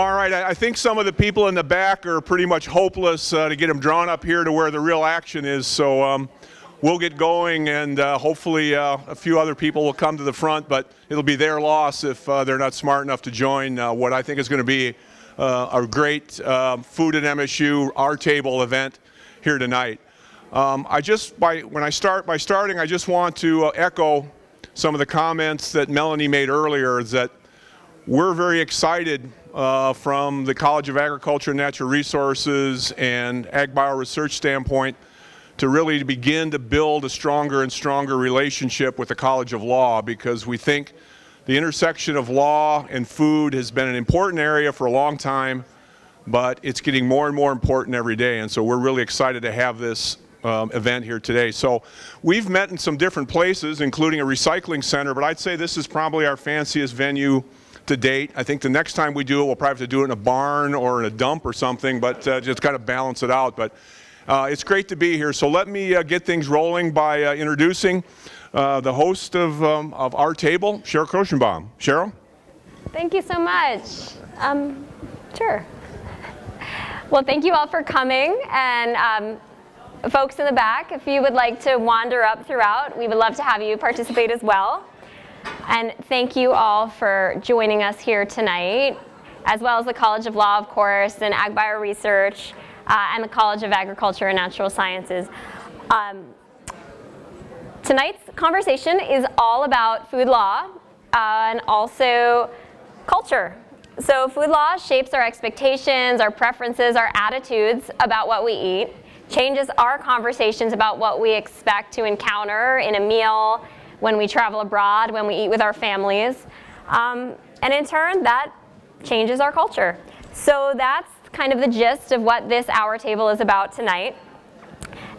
All right, I think some of the people in the back are pretty much hopeless uh, to get them drawn up here to where the real action is. So um, we'll get going, and uh, hopefully uh, a few other people will come to the front. But it'll be their loss if uh, they're not smart enough to join uh, what I think is going to be uh, a great uh, food at MSU our table event here tonight. Um, I just by when I start by starting, I just want to echo some of the comments that Melanie made earlier. Is that we're very excited uh, from the College of Agriculture and Natural Resources and Ag Bio Research standpoint to really begin to build a stronger and stronger relationship with the College of Law because we think the intersection of law and food has been an important area for a long time, but it's getting more and more important every day. And so we're really excited to have this um, event here today. So we've met in some different places, including a recycling center, but I'd say this is probably our fanciest venue to date. I think the next time we do it, we'll probably have to do it in a barn or in a dump or something, but uh, just kind of balance it out. But uh, it's great to be here. So let me uh, get things rolling by uh, introducing uh, the host of, um, of our table, Sheril Kirshenbaum. Cheryl? Thank you so much. Um, sure. Well, thank you all for coming. And um, folks in the back, if you would like to wander up throughout, we would love to have you participate as well. And thank you all for joining us here tonight, as well as the College of Law, of course, and Ag Bio Research, uh, and the College of Agriculture and Natural Sciences. Um, tonight's conversation is all about food law uh, and also culture. So food law shapes our expectations, our preferences, our attitudes about what we eat, changes our conversations about what we expect to encounter in a meal, when we travel abroad, when we eat with our families. Um, and in turn, that changes our culture. So that's kind of the gist of what this our table is about tonight.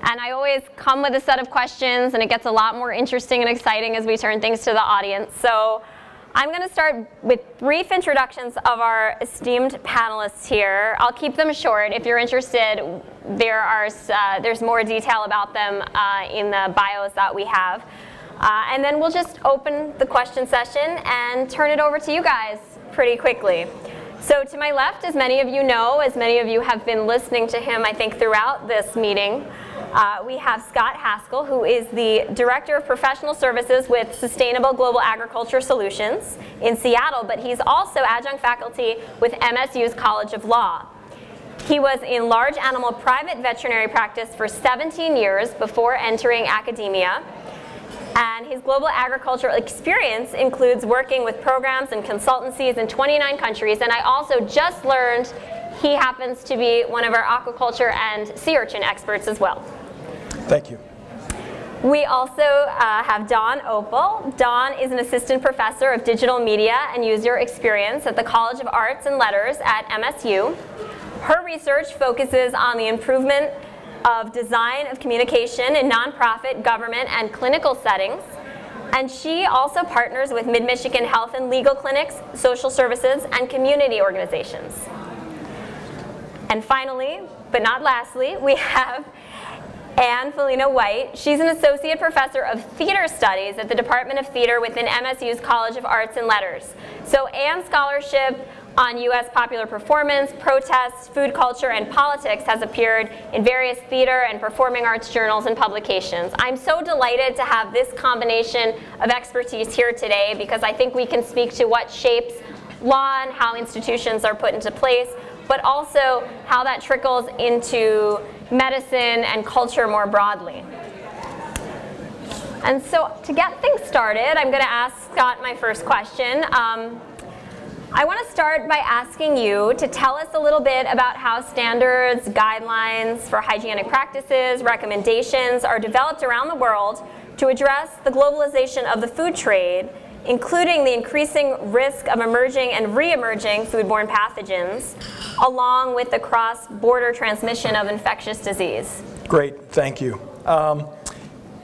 And I always come with a set of questions, and it gets a lot more interesting and exciting as we turn things to the audience. So I'm going to start with brief introductions of our esteemed panelists here. I'll keep them short. If you're interested, there are, uh, there's more detail about them uh, in the bios that we have. Uh, and then we'll just open the question session and turn it over to you guys pretty quickly. So to my left, as many of you know, as many of you have been listening to him, I think, throughout this meeting, uh, we have Scott Haskell, who is the Director of Professional Services with Sustainable Global Agriculture Solutions in Seattle, but he's also adjunct faculty with MSU's College of Law. He was in large animal private veterinary practice for 17 years before entering academia, and his global agricultural experience includes working with programs and consultancies in 29 countries. And I also just learned he happens to be one of our aquaculture and sea urchin experts as well. Thank you. We also uh, have Dawn Opel. Dawn is an assistant professor of digital media and user experience at the College of Arts and Letters at MSU. Her research focuses on the improvement of design of communication in nonprofit, government, and clinical settings. And she also partners with Mid-Michigan Health and Legal Clinics, social services, and community organizations. And finally, but not lastly, we have Anne Folino White. She's an associate professor of theater studies at the Department of Theater within MSU's College of Arts and Letters. So Anne's scholarship on U.S. popular performance, protests, food culture, and politics has appeared in various theater and performing arts journals and publications. I'm so delighted to have this combination of expertise here today because I think we can speak to what shapes law and how institutions are put into place, but also how that trickles into medicine and culture more broadly. And so to get things started, I'm going to ask Scott my first question. Um, I want to start by asking you to tell us a little bit about how standards, guidelines for hygienic practices, recommendations are developed around the world to address the globalization of the food trade, including the increasing risk of emerging and re-emerging foodborne pathogens, along with the cross-border transmission of infectious disease. Great, thank you. Um,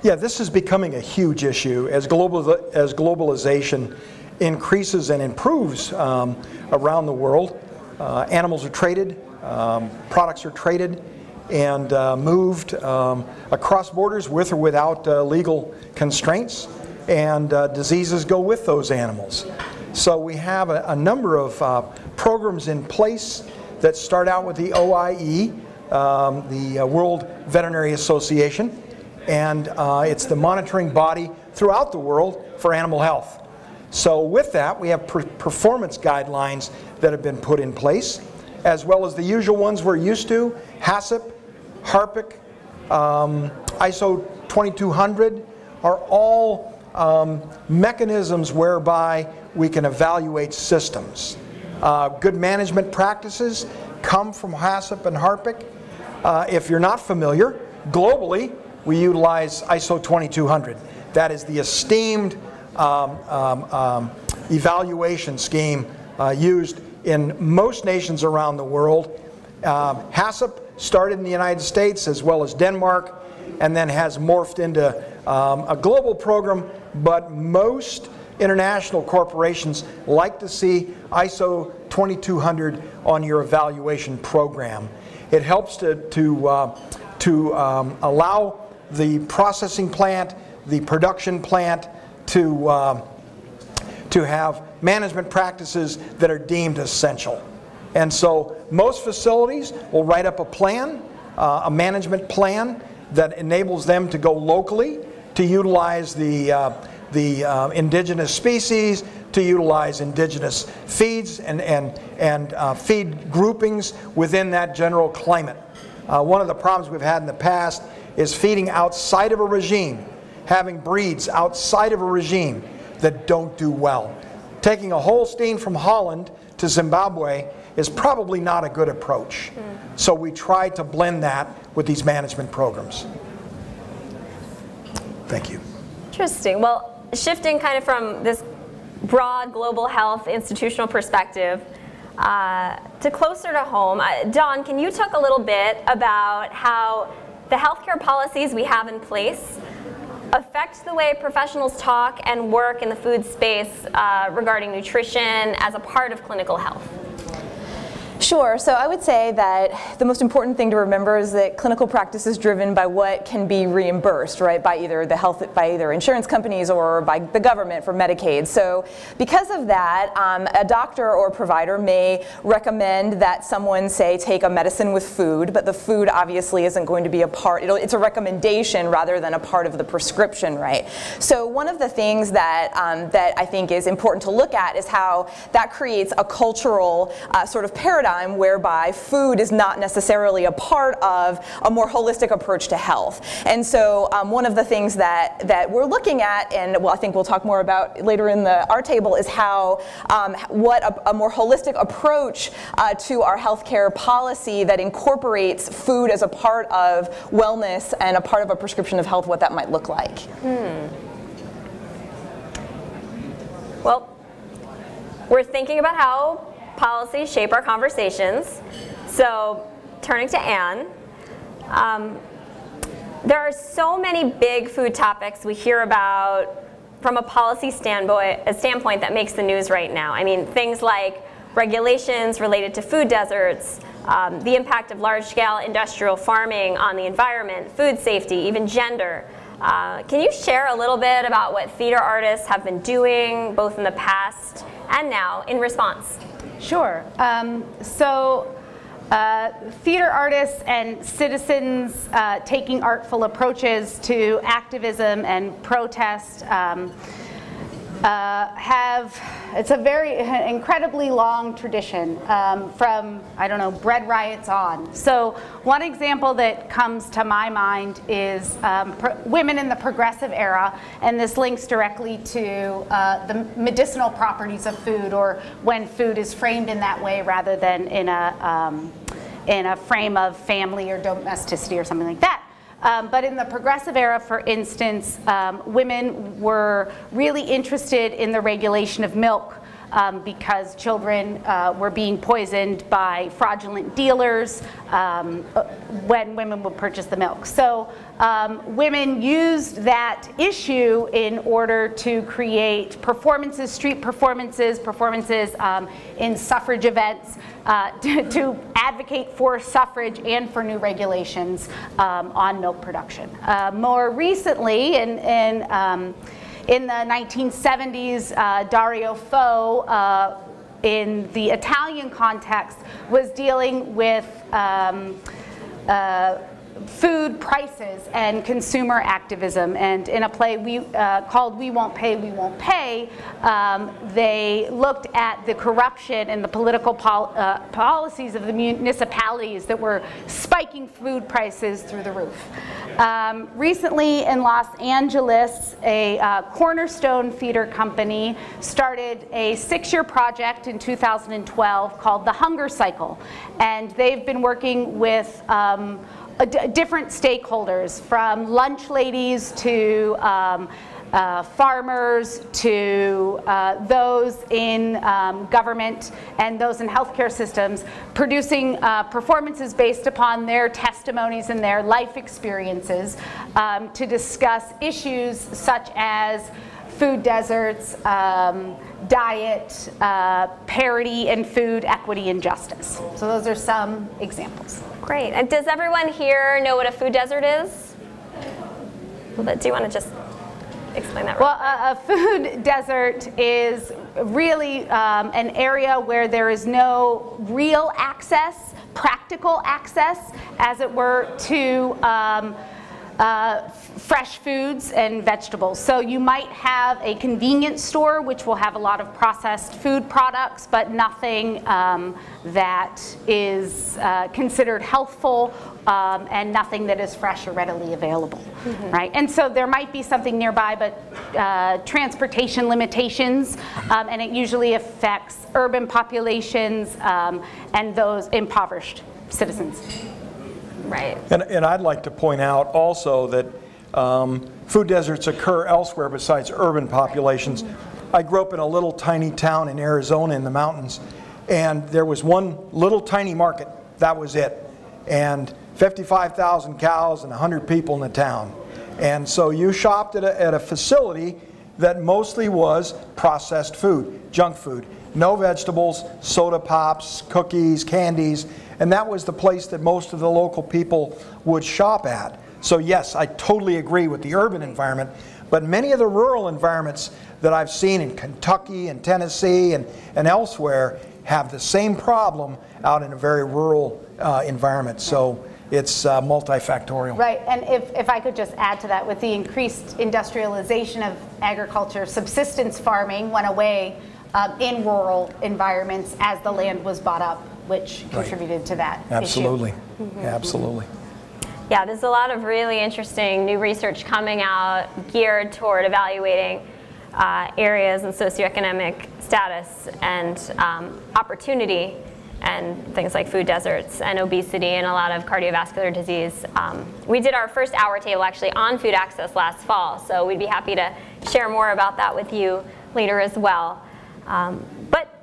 yeah, this is becoming a huge issue as, global, as globalization increases and improves um, around the world. Uh, animals are traded, um, products are traded, and uh, moved um, across borders with or without uh, legal constraints, and uh, diseases go with those animals. So we have a, a number of uh, programs in place that start out with the OIE, um, the uh, World Veterinary Association, and it's the monitoring body throughout the world for animal health. So with that, we have per performance guidelines that have been put in place, as well as the usual ones we're used to, HACCP, HARPC, um, ISO 2200 are all um, mechanisms whereby we can evaluate systems. Uh, good management practices come from HACCP and HARPC. Uh, if you're not familiar, globally, we utilize ISO 2200. That is the esteemed um, um, um, evaluation scheme uh, used in most nations around the world. Um, HACCP started in the United States as well as Denmark and then has morphed into um, a global program, but most international corporations like to see ISO 2200 on your evaluation program. It helps to, to, uh, to um, allow the processing plant, the production plant to, uh, to have management practices that are deemed essential. And so most facilities will write up a plan, uh, a management plan that enables them to go locally to utilize the, uh, the uh, indigenous species, to utilize indigenous feeds and, and, and uh, feed groupings within that general climate. Uh, one of the problems we've had in the past is feeding outside of a regime, having breeds outside of a regime that don't do well. Taking a Holstein from Holland to Zimbabwe is probably not a good approach. Mm. So we try to blend that with these management programs. Thank you. Interesting. Well, shifting kind of from this broad global health institutional perspective uh, to closer to home, uh, Dawn, can you talk a little bit about how the healthcare policies we have in place affect the way professionals talk and work in the food space uh, regarding nutrition as a part of clinical health? Sure. So I would say that the most important thing to remember is that clinical practice is driven by what can be reimbursed, right, by either the health, by either insurance companies or by the government for Medicaid. So because of that, um, a doctor or provider may recommend that someone say take a medicine with food, but the food obviously isn't going to be a part. it's a recommendation rather than a part of the prescription, right? So one of the things that um, that I think is important to look at is how that creates a cultural uh, sort of paradigm paradigm whereby food is not necessarily a part of a more holistic approach to health. And so um, one of the things that, that we're looking at, and well, I think we'll talk more about later in the our table, is how um, what a, a, more holistic approach uh, to our healthcare policy that incorporates food as a part of wellness and a part of a prescription of health, what that might look like. Hmm. Well, we're thinking about how policies shape our conversations. So turning to Anne, um, there are so many big food topics we hear about from a policy standpoint, a standpoint that makes the news right now. I mean, things like regulations related to food deserts, um, the impact of large-scale industrial farming on the environment, food safety, even gender. Uh, can you share a little bit about what theater artists have been doing, both in the past and now, in response? Sure. Um, so uh, theater artists and citizens uh, taking artful approaches to activism and protest um, uh, have, it's a very incredibly long tradition um, from, I don't know, bread riots on. So one example that comes to my mind is um, women in the progressive era, and this links directly to uh, the medicinal properties of food or when food is framed in that way rather than in a, um, in a frame of family or domesticity or something like that. Um, but in the progressive era, for instance, um, women were really interested in the regulation of milk um, because children uh, were being poisoned by fraudulent dealers um, when women would purchase the milk. So um, women used that issue in order to create performances, street performances, performances um, in suffrage events uh, to, to, advocate for suffrage and for new regulations um, on milk production. Uh, more recently, in, in in the 1970s, uh, Dario Fo, uh, in the Italian context, was dealing with um, uh, food prices and consumer activism. And in a play we, uh, called We Won't Pay, We Won't Pay, um, they looked at the corruption and the political pol uh, policies of the municipalities that were spiking food prices through the roof. Um, recently in Los Angeles, a uh, Cornerstone Theater Company started a six-year project in 2012 called The Hunger Cycle. And they've been working with um, different stakeholders, from lunch ladies to um, uh, farmers to uh, those in um, government and those in healthcare systems, producing uh, performances based upon their testimonies and their life experiences um, to discuss issues such as food deserts, um, diet, uh, parity in food, equity, and justice. So those are some examples. Great. And does everyone here know what a food desert is? Do you want to just explain that? Well, a, a food desert is really um, an area where there is no real access, practical access, as it were, to um, uh, fresh foods and vegetables. So you might have a convenience store which will have a lot of processed food products, but nothing um, that is uh, considered healthful um, and nothing that is fresh or readily available, mm -hmm. right? And so there might be something nearby, but uh, transportation limitations, um, and it usually affects urban populations um, and those impoverished citizens. Right. And, and I'd like to point out also that um, food deserts occur elsewhere besides urban populations. I grew up in a little tiny town in Arizona in the mountains, and there was one little tiny market. That was it. And 55,000 cows and 100 people in the town. And so you shopped at a, at a facility that mostly was processed food, junk food. No vegetables, soda pops, cookies, candies. And that was the place that most of the local people would shop at. So yes, I totally agree with the urban environment, but many of the rural environments that I've seen in Kentucky and Tennessee and, and elsewhere have the same problem out in a very rural uh, environment. So it's uh, multifactorial. Right, and if, if I could just add to that, with the increased industrialization of agriculture, subsistence farming went away um, in rural environments as the land was bought up which contributed right. to that Absolutely. Mm -hmm. Absolutely. Yeah, there's a lot of really interesting new research coming out geared toward evaluating uh, areas and socioeconomic status and um, opportunity and things like food deserts and obesity and a lot of cardiovascular disease. Um, we did our first our table actually on food access last fall, so we'd be happy to share more about that with you later as well. Um, but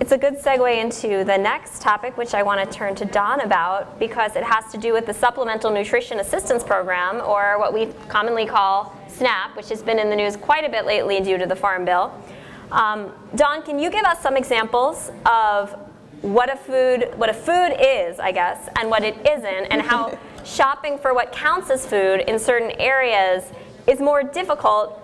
it's a good segue into the next topic, which I want to turn to Dawn about, because it has to do with the Supplemental Nutrition Assistance Program, or what we commonly call SNAP, which has been in the news quite a bit lately due to the Farm Bill. Um, Dawn, can you give us some examples of what a food what a food is, I guess, and what it isn't, and how shopping for what counts as food in certain areas is more difficult,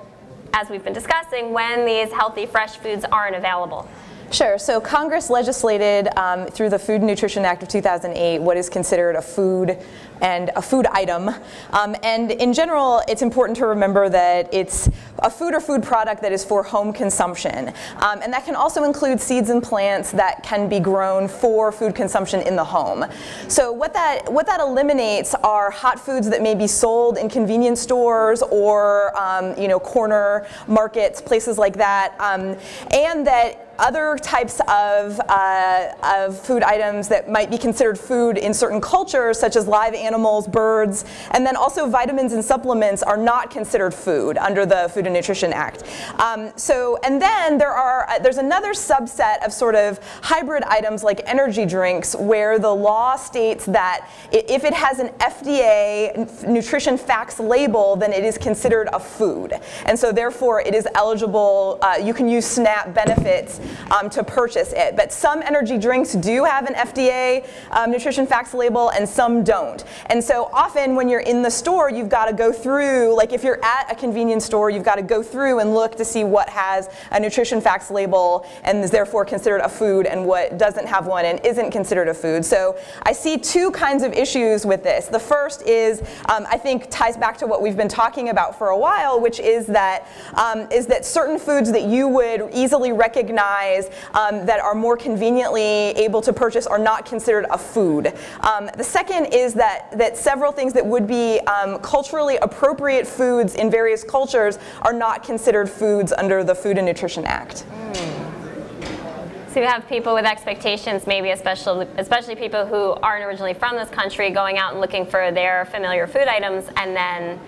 as we've been discussing, when these healthy, fresh foods aren't available? Sure. So Congress legislated um, through the Food and Nutrition Act of 2008 what is considered a food and a food item. Um, and in general, it's important to remember that it's a food or food product that is for home consumption. Um, and that can also include seeds and plants that can be grown for food consumption in the home. So what that, what that eliminates are hot foods that may be sold in convenience stores or um, you know, corner markets, places like that, um, and that other types of, uh, of food items that might be considered food in certain cultures, such as live animals, birds, and then also vitamins and supplements are not considered food under the Food and Nutrition Act. Um, so, and then there are, uh, there's another subset of sort of hybrid items like energy drinks where the law states that if it has an FDA nutrition facts label, then it is considered a food. And so therefore it is eligible, uh, you can use SNAP benefits um, to purchase it. But some energy drinks do have an FDA um, nutrition facts label and some don't. And so often when you're in the store, you've got to go through, like if you're at a convenience store, you've got to go through and look to see what has a nutrition facts label and is therefore considered a food and what doesn't have one and isn't considered a food. So I see two kinds of issues with this. The first is, um, I think ties back to what we've been talking about for a while, which is that um, is that certain foods that you would easily recognize um, that are more conveniently able to purchase are not considered a food. Um, the second is that, that several things that would be um, culturally appropriate foods in various cultures are not considered foods under the Food and Nutrition Act. So you have people with expectations, maybe especially, especially people who aren't originally from this country, going out and looking for their familiar food items and then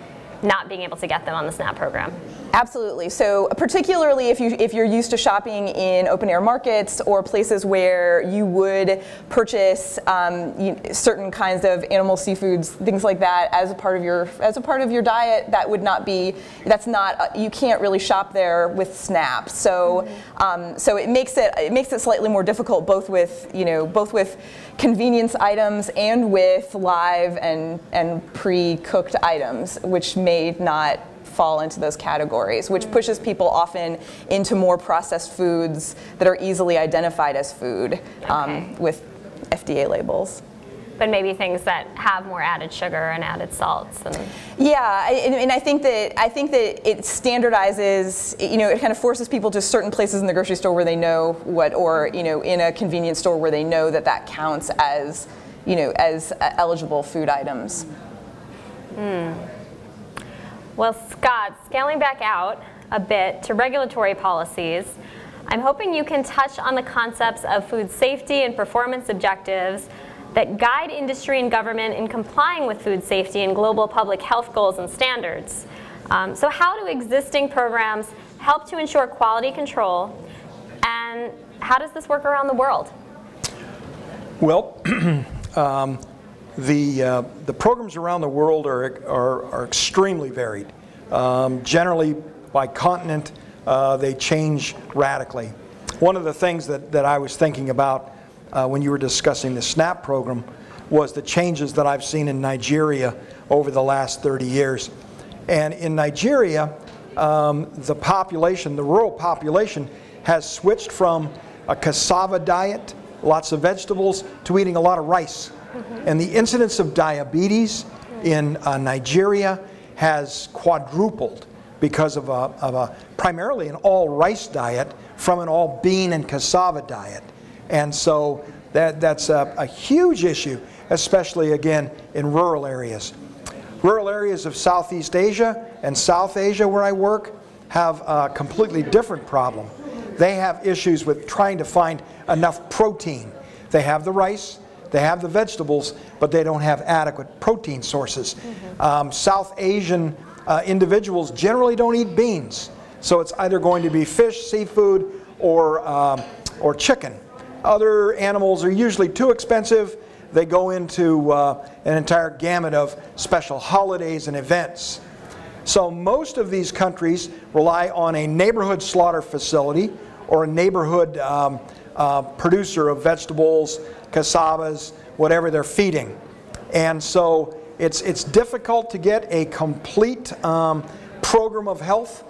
not being able to get them on the SNAP program. Absolutely. So particularly if you if you're used to shopping in open air markets or places where you would purchase um, you, certain kinds of animal seafoods, things like that, as a part of your as a part of your diet, that would not be that's not uh, you can't really shop there with SNAP. So um, so it makes it it makes it slightly more difficult both with you know both with convenience items and with live and and pre-cooked items, which may not fall into those categories, which pushes people often into more processed foods that are easily identified as food um, Okay. with FDA labels. But maybe things that have more added sugar and added salts and Yeah, I- and, and I think that I think that it standardizes. You know, it kind of forces people to certain places in the grocery store where they know what, or you know, in a convenience store where they know that that counts as, you know, as uh, eligible food items. Well, Scott, scaling back out a bit to regulatory policies, I'm hoping you can touch on the concepts of food safety and performance objectives that guide industry and government in complying with food safety and global public health goals and standards. Um, so how do existing programs help to ensure quality control, and how does this work around the world? Well, um, the, uh, the programs around the world are, are, are extremely varied. Um, generally, by continent, uh, they change radically. One of the things that, that I was thinking about uh, when you were discussing the SNAP program was the changes that I've seen in Nigeria over the last 30 years. And in Nigeria, um, the population, the rural population, has switched from a cassava diet, lots of vegetables, to eating a lot of rice. And the incidence of diabetes in uh, Nigeria has quadrupled because of, a, of a primarily an all rice diet from an all bean and cassava diet. And so that, that's a, a huge issue, especially again in rural areas. Rural areas of Southeast Asia and South Asia, where I work, have a completely different problem. They have issues with trying to find enough protein. They have the rice, they have the vegetables, but they don't have adequate protein sources. Um, South Asian uh, individuals generally don't eat beans, so it's either going to be fish, seafood, or, um, or chicken. Other animals are usually too expensive. They go into uh, an entire gamut of special holidays and events. So most of these countries rely on a neighborhood slaughter facility or a neighborhood um, uh, producer of vegetables, cassavas, whatever they're feeding. And so it's, it's difficult to get a complete um, program of health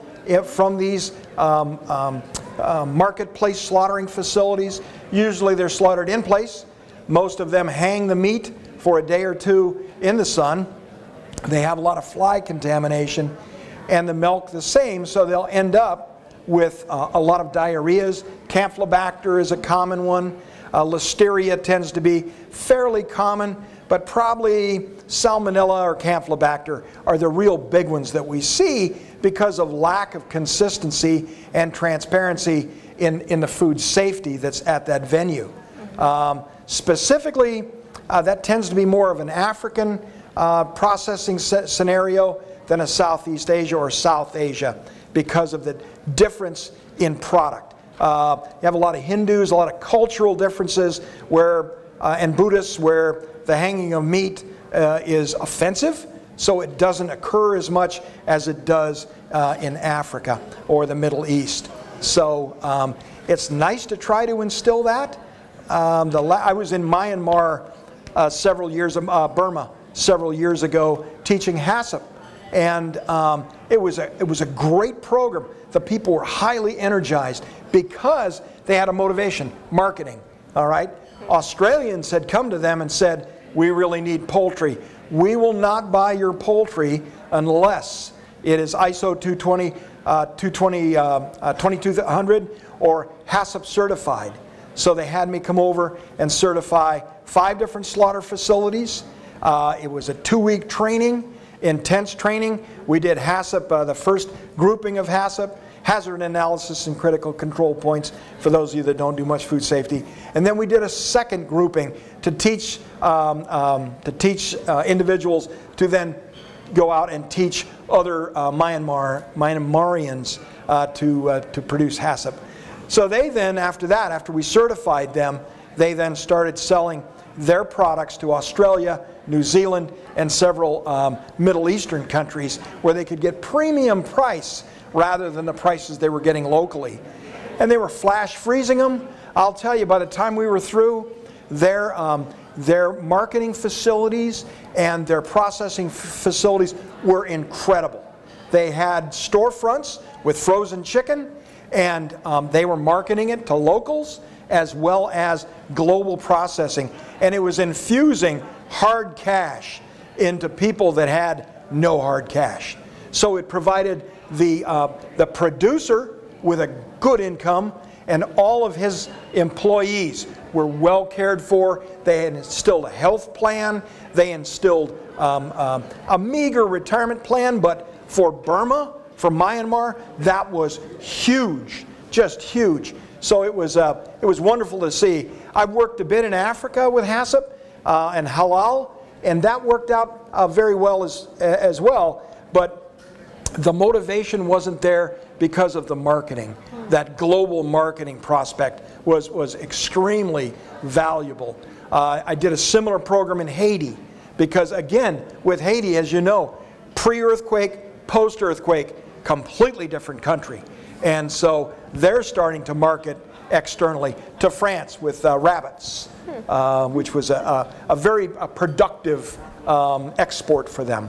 from these um, um, uh, marketplace slaughtering facilities. Usually they're slaughtered in place. Most of them hang the meat for a day or two in the sun. They have a lot of fly contamination, and the milk the same, so they'll end up with uh, a lot of diarrheas. Campylobacter is a common one. Uh, Listeria tends to be fairly common, but probably Salmonella or Campylobacter are the real big ones that we see because of lack of consistency and transparency in, in the food safety that's at that venue. Um, specifically, uh, that tends to be more of an African uh, processing scenario than a Southeast Asia or South Asia because of the difference in product. Uh, you have a lot of Hindus, a lot of cultural differences where, uh, and Buddhists where the hanging of meat uh, is offensive, so it doesn't occur as much as it does uh, in Africa or the Middle East. So um, it's nice to try to instill that. Um, I was in Myanmar uh, several years, uh, Burma, several years ago, teaching HACCP, and um, it was a it was a great program. The people were highly energized because they had a motivation, marketing. All right, Australians had come to them and said, "We really need poultry. We will not buy your poultry unless it is ISO 220, uh, 220, uh, uh, 2200 or HACCP certified." So they had me come over and certify five different slaughter facilities. Uh, it was a two-week training, intense training. We did HACCP, uh, the first grouping of HACCP, hazard analysis and critical control points for those of you that don't do much food safety. And then we did a second grouping to teach, um, um, to teach uh, individuals to then go out and teach other uh, Myanmar, Myanmarians uh, to, uh, to produce HACCP. So they then, after that, after we certified them, they then started selling their products to Australia, New Zealand, and several um, Middle Eastern countries where they could get premium price rather than the prices they were getting locally. And they were flash freezing them. I'll tell you, by the time we were through, their, um, their marketing facilities and their processing facilities were incredible. They had storefronts with frozen chicken and um, they were marketing it to locals as well as global processing. And it was infusing hard cash into people that had no hard cash. So it provided the, uh, the producer with a good income, and all of his employees were well cared for. They had instilled a health plan, they instilled um, um, a meager retirement plan, but for Burma, for Myanmar, that was huge, just huge. So it was, uh, it was wonderful to see. I've worked a bit in Africa with HACCP uh, and Halal, and that worked out uh, very well as, as well. But the motivation wasn't there because of the marketing. That global marketing prospect was, was extremely valuable. Uh, I did a similar program in Haiti because, again, with Haiti, as you know, pre earthquake, post earthquake, completely different country. And so they're starting to market externally to France with uh, rabbits, uh, which was a, a, a very a productive um, export for them.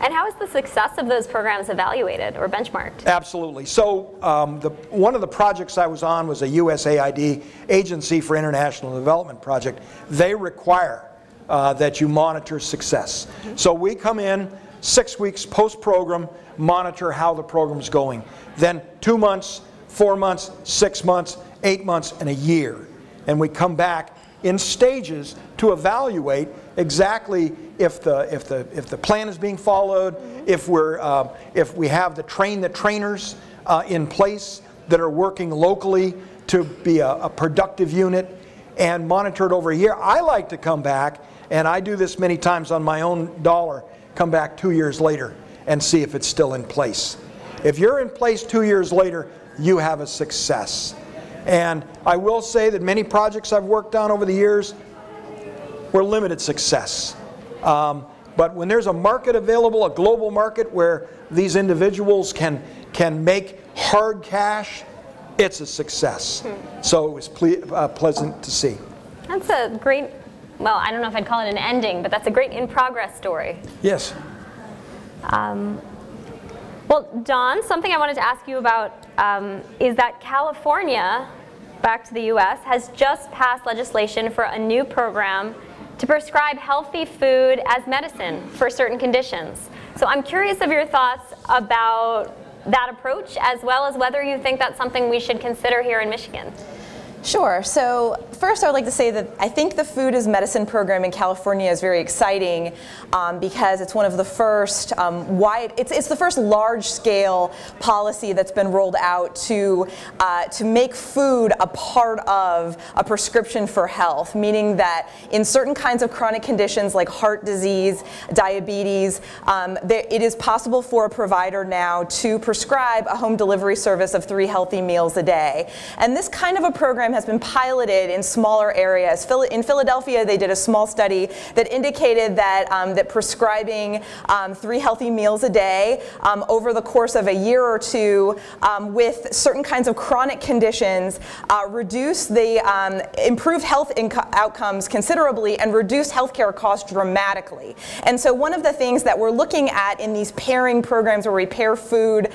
And how is the success of those programs evaluated or benchmarked? Absolutely. So um, the, one of the projects I was on was a USAID Agency for International Development project. They require uh, that you monitor success. So we come in six weeks post-program, monitor how the program's going. Then two months, four months, six months, eight months, and a year. And we come back in stages to evaluate exactly if the, if the, if the plan is being followed, if, we're, uh, if we have the train the trainers uh, in place that are working locally to be a, a productive unit and monitored over here. I like to come back, and I do this many times on my own dollar, come back two years later and see if it's still in place. If you're in place two years later, you have a success. And I will say that many projects I've worked on over the years were limited success. Um, but when there's a market available, a global market where these individuals can, can make hard cash, it's a success. So it was ple- uh, pleasant to see. That's a great, well, I don't know if I'd call it an ending, but that's a great in progress story. Yes. Um, well, Dawn, something I wanted to ask you about um, is that California, back to the US, has just passed legislation for a new program to prescribe healthy food as medicine for certain conditions. So I'm curious of your thoughts about that approach as well as whether you think that's something we should consider here in Michigan. Sure. So first, I would like to say that I think the Food as Medicine program in California is very exciting um, because it's one of the first um, wide. It's, it's the first large-scale policy that's been rolled out to uh, to make food a part of a prescription for health, meaning that in certain kinds of chronic conditions like heart disease, diabetes, um, there, it is possible for a provider now to prescribe a home delivery service of three healthy meals a day. And this kind of a program has been piloted in smaller areas. In Philadelphia, they did a small study that indicated that, um, that prescribing um, three healthy meals a day um, over the course of a year or two um, with certain kinds of chronic conditions uh, reduce the um, improve health outcomes considerably and reduce healthcare costs dramatically. And so one of the things that we're looking at in these pairing programs where we pair food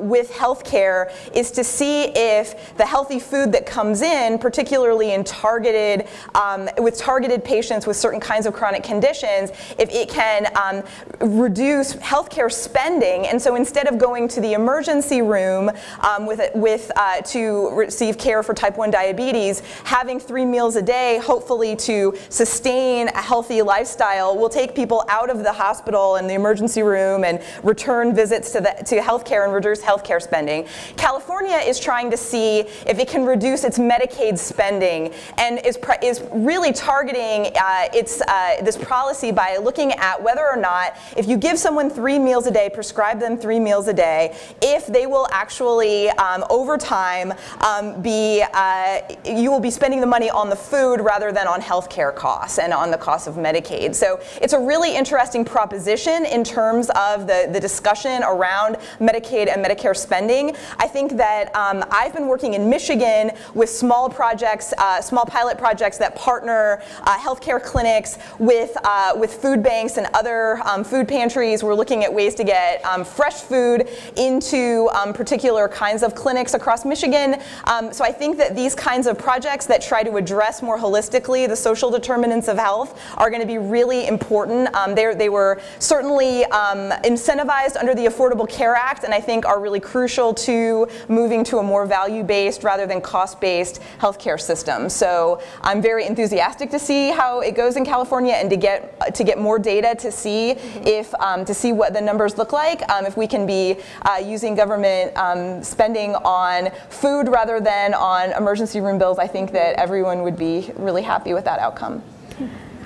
with healthcare is to see if the healthy food that comes in, particularly in targeted, um, with targeted patients with certain kinds of chronic conditions, if it can um, reduce healthcare spending. And so instead of going to the emergency room um, with, with uh, to receive care for type 1 diabetes, having three meals a day, hopefully to sustain a healthy lifestyle, will take people out of the hospital and the emergency room and return visits to, the, to healthcare and reduce healthcare spending. California is trying to see if it can reduce its Medicaid spending and is, is really targeting uh, its, uh, this policy by looking at whether or not if you give someone three meals a day, prescribe them three meals a day, if they will actually um, over time um, be, uh, you will be spending the money on the food rather than on healthcare costs and on the cost of Medicaid. So it's a really interesting proposition in terms of the, the discussion around Medicaid and Medicare spending. I think that um, I've been working in Michigan with small projects, uh, small pilot projects that partner uh, healthcare clinics with, uh, with food banks and other um, food pantries. We're looking at ways to get um, fresh food into um, particular kinds of clinics across Michigan. Um, so I think that these kinds of projects that try to address more holistically the social determinants of health are going to be really important. Um, they were certainly incentivized under the Affordable Care Act and I think are really crucial to moving to a more value-based rather than cost-based healthcare system. So I'm very enthusiastic to see how it goes in California and to get to get more data to see if um, to see what the numbers look like. Um, if we can be uh, using government um, spending on food rather than on emergency room bills, I think that everyone would be really happy with that outcome.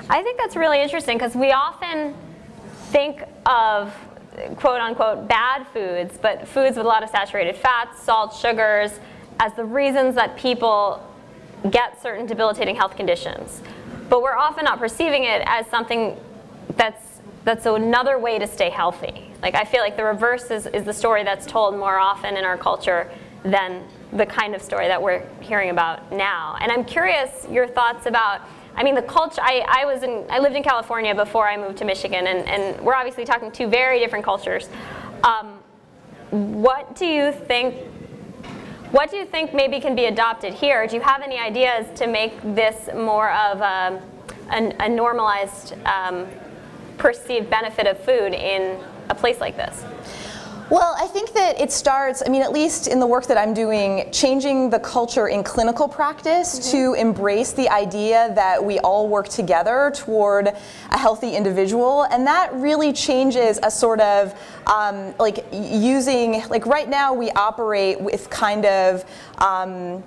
I think that's really interesting because we often think of quote unquote bad foods, but foods with a lot of saturated fats, salt, sugars, as the reasons that people get certain debilitating health conditions. But we're often not perceiving it as something that's that's another way to stay healthy. Like I feel like the reverse is, is the story that's told more often in our culture than the kind of story that we're hearing about now. And I'm curious your thoughts about I mean, the culture, I, I, was in, I lived in California before I moved to Michigan, and, and we're obviously talking two very different cultures. Um, what do you think, what do you think maybe can be adopted here? Do you have any ideas to make this more of a, a, a normalized um, perceived benefit of food in a place like this? Well, I think that it starts, I mean, at least in the work that I'm doing, changing the culture in clinical practice mm-hmm. to embrace the idea that we all work together toward a healthy individual. And that really changes a sort of um, like using, like right now we operate with kind of, um,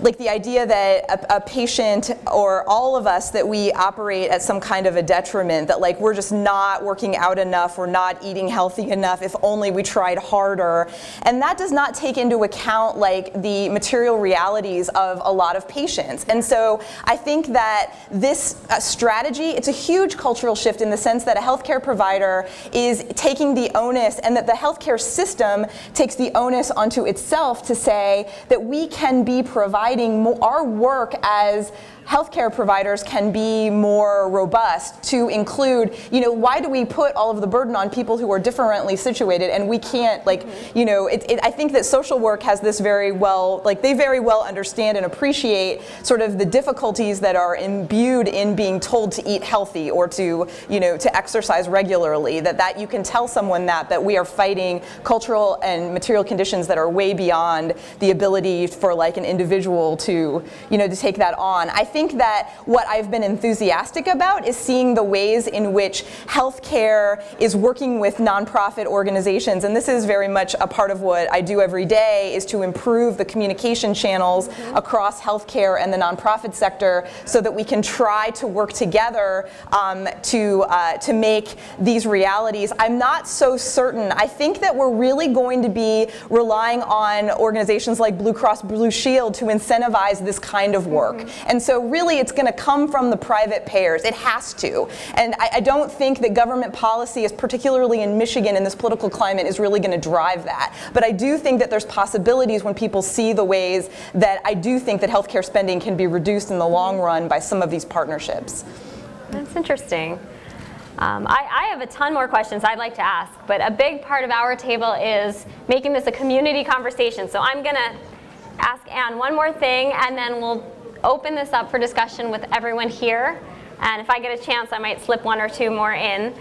like the idea that a, a, patient or all of us that we operate at some kind of a detriment that like we're just not working out enough we're not eating healthy enough if only we tried harder. And that does not take into account like the material realities of a lot of patients. And so i think that this uh, strategy it's a huge cultural shift in the sense that a healthcare provider is taking the onus and that the healthcare system takes the onus onto itself to say that we can be providing our work as healthcare providers can be more robust to include, you know, why do we put all of the burden on people who are differently situated and we can't, like, you know, it, it, I think that social work has this very well, like, they very well understand and appreciate sort of the difficulties that are imbued in being told to eat healthy or to, you know, to exercise regularly, that, that you can tell someone that, that we are fighting cultural and material conditions that are way beyond the ability for like an individual to, you know, to take that on. I think think that what I've been enthusiastic about is seeing the ways in which healthcare is working with nonprofit organizations, and this is very much a part of what I do every day, is to improve the communication channels across healthcare and the nonprofit sector so that we can try to work together um, to, uh, to make these realities. I'm not so certain. I think that we're really going to be relying on organizations like Blue Cross Blue Shield to incentivize this kind of work. Mm-hmm. And so really it's going to come from the private payers. It has to. And I, I don't think that government policy, is particularly in Michigan in this political climate, is really going to drive that. But I do think that there's possibilities when people see the ways that I do think that healthcare spending can be reduced in the long run by some of these partnerships. That's interesting. Um, I, I, have a ton more questions I'd like to ask, but a big part of our table is making this a community conversation. So I'm going to ask Anne one more thing, and then we'll open this up for discussion with everyone here. And if I get a chance, I might slip one or two more in.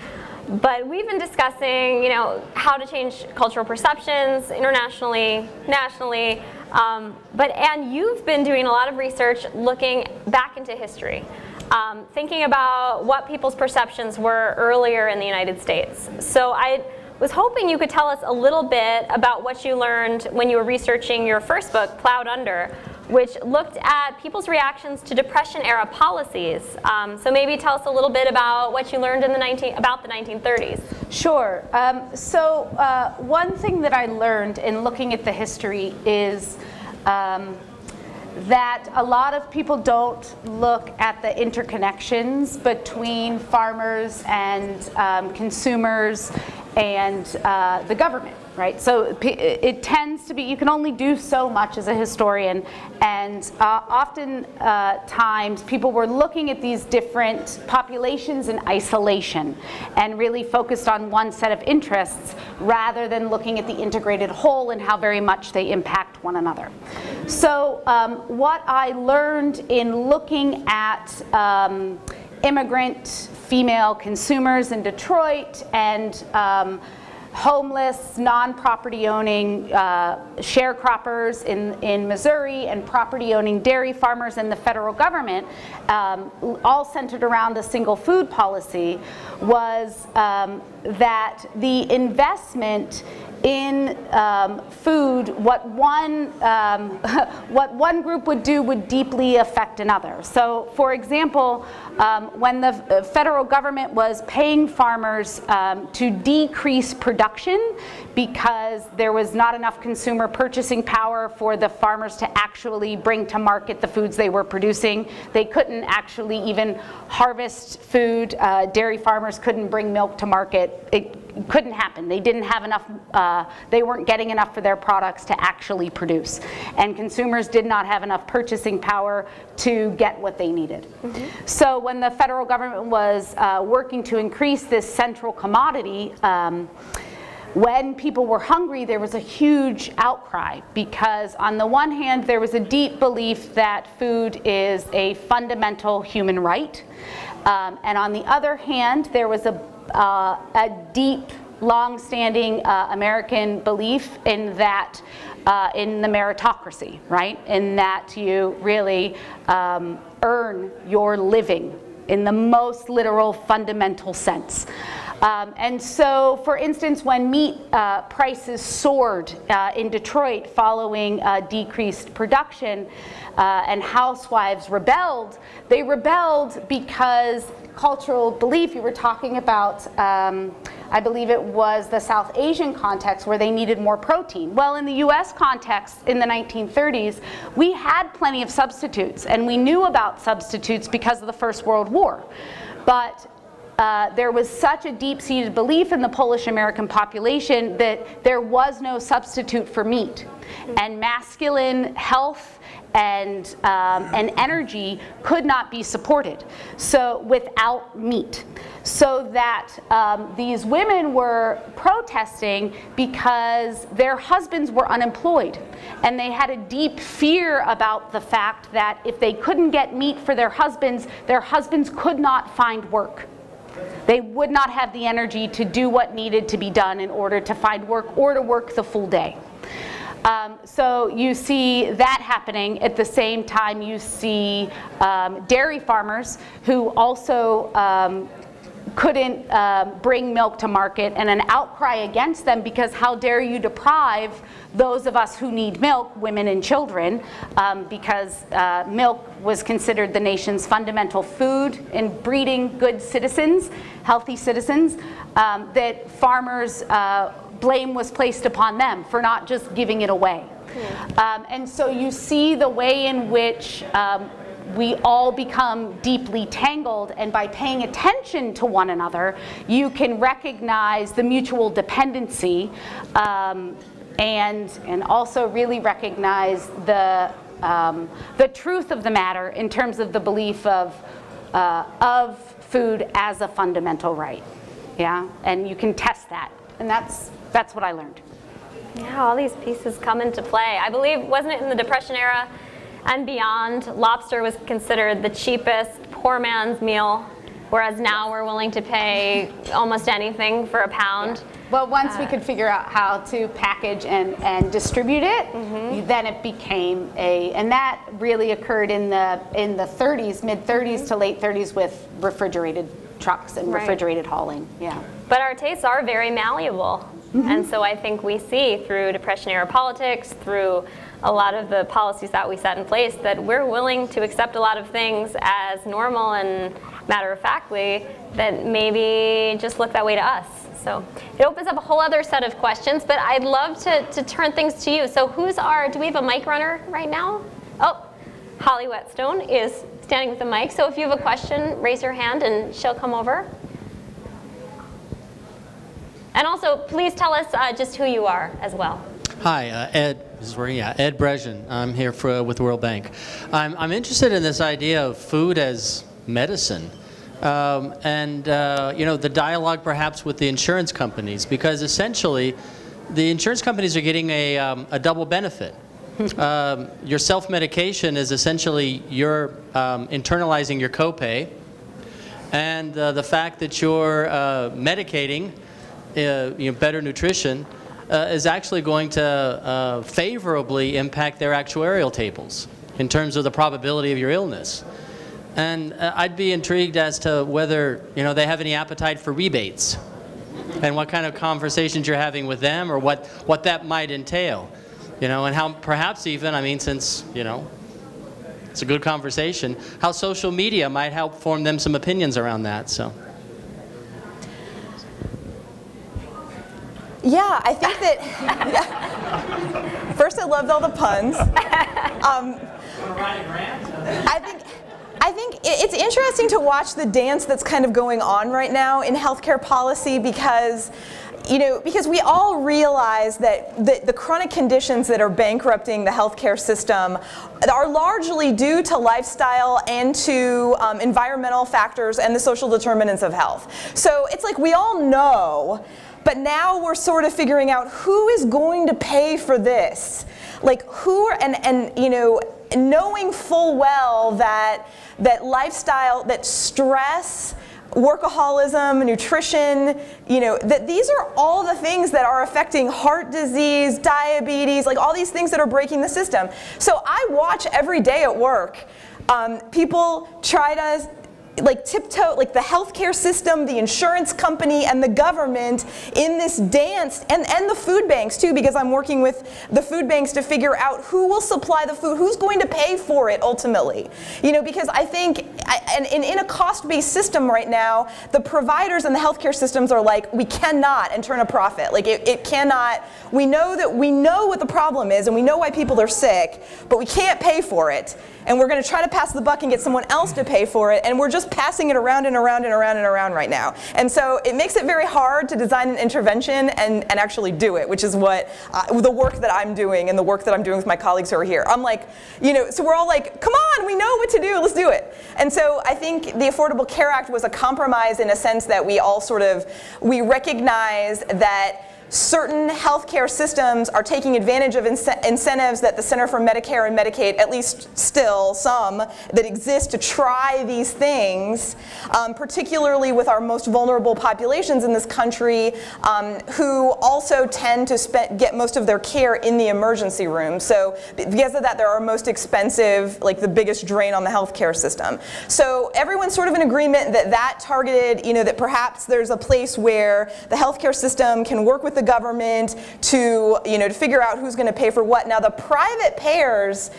But we've been discussing, you know, how to change cultural perceptions internationally, nationally. Um, but Anne, you've been doing a lot of research looking back into history, um, thinking about what people's perceptions were earlier in the United States. So I was hoping you could tell us a little bit about what you learned when you were researching your first book, Plowed Under, which looked at people's reactions to Depression era policies. Um, so maybe tell us a little bit about what you learned in the 19, about the 1930s. Sure. Um, so uh, one thing that I learned in looking at the history is um, that a lot of people don't look at the interconnections between farmers and um, consumers and uh, the government, right? So it tends to be, you can only do so much as a historian, and uh, often uh, times people were looking at these different populations in isolation and really focused on one set of interests rather than looking at the integrated whole and how very much they impact one another. So um, what I learned in looking at um, immigrant female consumers in Detroit and um, homeless, non-property owning uh, sharecroppers in, in Missouri and property owning dairy farmers in the federal government, um, all centered around a single food policy, was um, that the investment in um, food, what one, um, what one group would do would deeply affect another. So for example, um, when the uh, federal government was paying farmers um, to decrease production because there was not enough consumer purchasing power for the farmers to actually bring to market the foods they were producing. They couldn't actually even harvest food. Uh, dairy farmers couldn't bring milk to market. It couldn't happen. They didn't have enough, uh, they weren't getting enough for their products to actually produce. And consumers did not have enough purchasing power to get what they needed. Mm -hmm. So when the federal government was uh, working to increase this central commodity, um, when people were hungry, there was a huge outcry because, on the one hand, there was a deep belief that food is a fundamental human right. Um, and on the other hand, there was a, uh, a deep, long-standing uh, American belief in that, uh, in the meritocracy, right? In that you really um, earn your living in the most literal, fundamental sense. Um, and so, for instance, when meat uh, prices soared uh, in Detroit following uh, decreased production uh, and housewives rebelled, they rebelled because cultural belief, you were talking about, um, I believe it was the South Asian context where they needed more protein. Well, in the US context in the 1930s, we had plenty of substitutes, and we knew about substitutes because of the First World War. But uh, there was such a deep-seated belief in the Polish-American population that there was no substitute for meat. And masculine health and, um, and energy could not be supported so without meat. So that um, these women were protesting because their husbands were unemployed. And they had a deep fear about the fact that if they couldn't get meat for their husbands, their husbands could not find work. They would not have the energy to do what needed to be done in order to find work or to work the full day. Um, so you see that happening at the same time you see um, dairy farmers who also um, couldn't uh, bring milk to market and an outcry against them because how dare you deprive those of us who need milk, women and children, um, because uh, milk was considered the nation's fundamental food in breeding good citizens, healthy citizens, um, that farmers, uh, blame was placed upon them for not just giving it away. Um, and so you see the way in which um, we all become deeply tangled, and by paying attention to one another, you can recognize the mutual dependency um, and, and also really recognize the, um, the truth of the matter in terms of the belief of, uh, of food as a fundamental right. Yeah, and you can test that, and that's, that's what I learned. Yeah, all these pieces come into play. I believe, wasn't it in the Depression era and beyond, lobster was considered the cheapest poor man's meal, whereas now we're willing to pay almost anything for a pound. Well, once we could figure out how to package and, and distribute it, mm-hmm. then it became a, and that really occurred in the in the 30s, mid 30s mm-hmm. to late 30s with refrigerated trucks and Right. refrigerated hauling. Yeah. But our tastes are very malleable. Mm-hmm. And so I think we see through Depression era politics, through a lot of the policies that we set in place, that we're willing to accept a lot of things as normal and matter of factly that maybe just look that way to us. So it opens up a whole other set of questions, but I'd love to, to turn things to you. So who's our, do we have a mic runner right now? Oh, Holly Whetstone is standing with the mic. So if you have a question, raise your hand and she'll come over. And also, please tell us uh, just who you are as well. Hi, uh, Ed. This is where, yeah, Ed Brejan. I'm here for with the World Bank. I'm, I'm interested in this idea of food as medicine, um, and uh, you know the dialogue perhaps with the insurance companies, because essentially, the insurance companies are getting a, um, a double benefit. Um, your self-medication is essentially you're um, internalizing your copay, and uh, the fact that you're uh, medicating uh, you know, better nutrition uh, is actually going to uh, favorably impact their actuarial tables in terms of the probability of your illness. And uh, I'd be intrigued as to whether you know they have any appetite for rebates, and what kind of conversations you're having with them, or what what that might entail, you know, and how perhaps even I mean since you know it's a good conversation, how social media might help form them some opinions around that. So. Yeah, I think that. yeah. First, I loved all the puns. Um, I think. I think it's interesting to watch the dance that's kind of going on right now in healthcare policy because, you know, because we all realize that the, the chronic conditions that are bankrupting the healthcare system are largely due to lifestyle and to um, environmental factors and the social determinants of health. So it's like we all know but now we're sort of figuring out who is going to pay for this. Like who are, and, and you know, knowing full well that, that lifestyle, that stress, workaholism, nutrition, you know, that these are all the things that are affecting heart disease, diabetes, like all these things that are breaking the system. So I watch every day at work um, people try to like tiptoe, like the healthcare system, the insurance company, and the government in this dance, and, and the food banks too, because I'm working with the food banks to figure out who will supply the food, who's going to pay for it ultimately. You know, because I think, I, and, and in a cost-based system right now, the providers and the healthcare systems are like, we cannot and turn a profit. Like it, it cannot, we know that we know what the problem is, and we know why people are sick, but we can't pay for it and we're going to try to pass the buck and get someone else to pay for it, and we're just passing it around and around and around and around right now. And so it makes it very hard to design an intervention and, and actually do it, which is what uh, the work that I'm doing and the work that I'm doing with my colleagues who are here. I'm like, you know, so we're all like, come on, we know what to do, let's do it. And so I think the Affordable Care Act was a compromise in a sense that we all sort of, we recognize that certain healthcare systems are taking advantage of incentives that the Center for Medicare and Medicaid, at least still some, that exist to try these things, um, particularly with our most vulnerable populations in this country, um, who also tend to spend, get most of their care in the emergency room. So because of that, they're our most expensive, like the biggest drain on the healthcare system. So everyone's sort of in agreement that that targeted, you know, that perhaps there's a place where the healthcare system can work with the government to, you know, to figure out who's going to pay for what. Now the private payers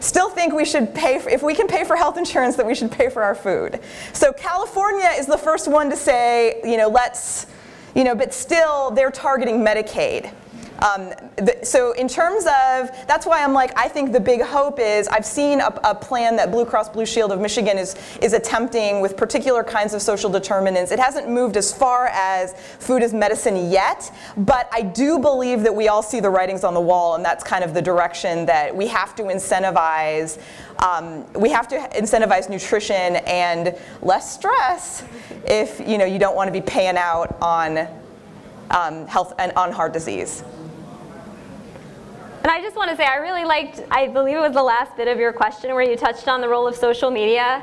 still think we should pay, for, if we can pay for health insurance, that we should pay for our food. So California is the first one to say, you know, let's, you know, but still they're targeting Medicaid. Um, the, so in terms of, that's why I'm like, I think the big hope is, I've seen a, a, plan that Blue Cross Blue Shield of Michigan is, is attempting with particular kinds of social determinants. It hasn't moved as far as food as medicine yet, but I do believe that we all see the writings on the wall, and that's kind of the direction that we have to incentivize um, we have to incentivize nutrition and less stress if you know you don't want to be paying out on um, health and on heart disease. And I just want to say, I really liked, I believe it was the last bit of your question where you touched on the role of social media.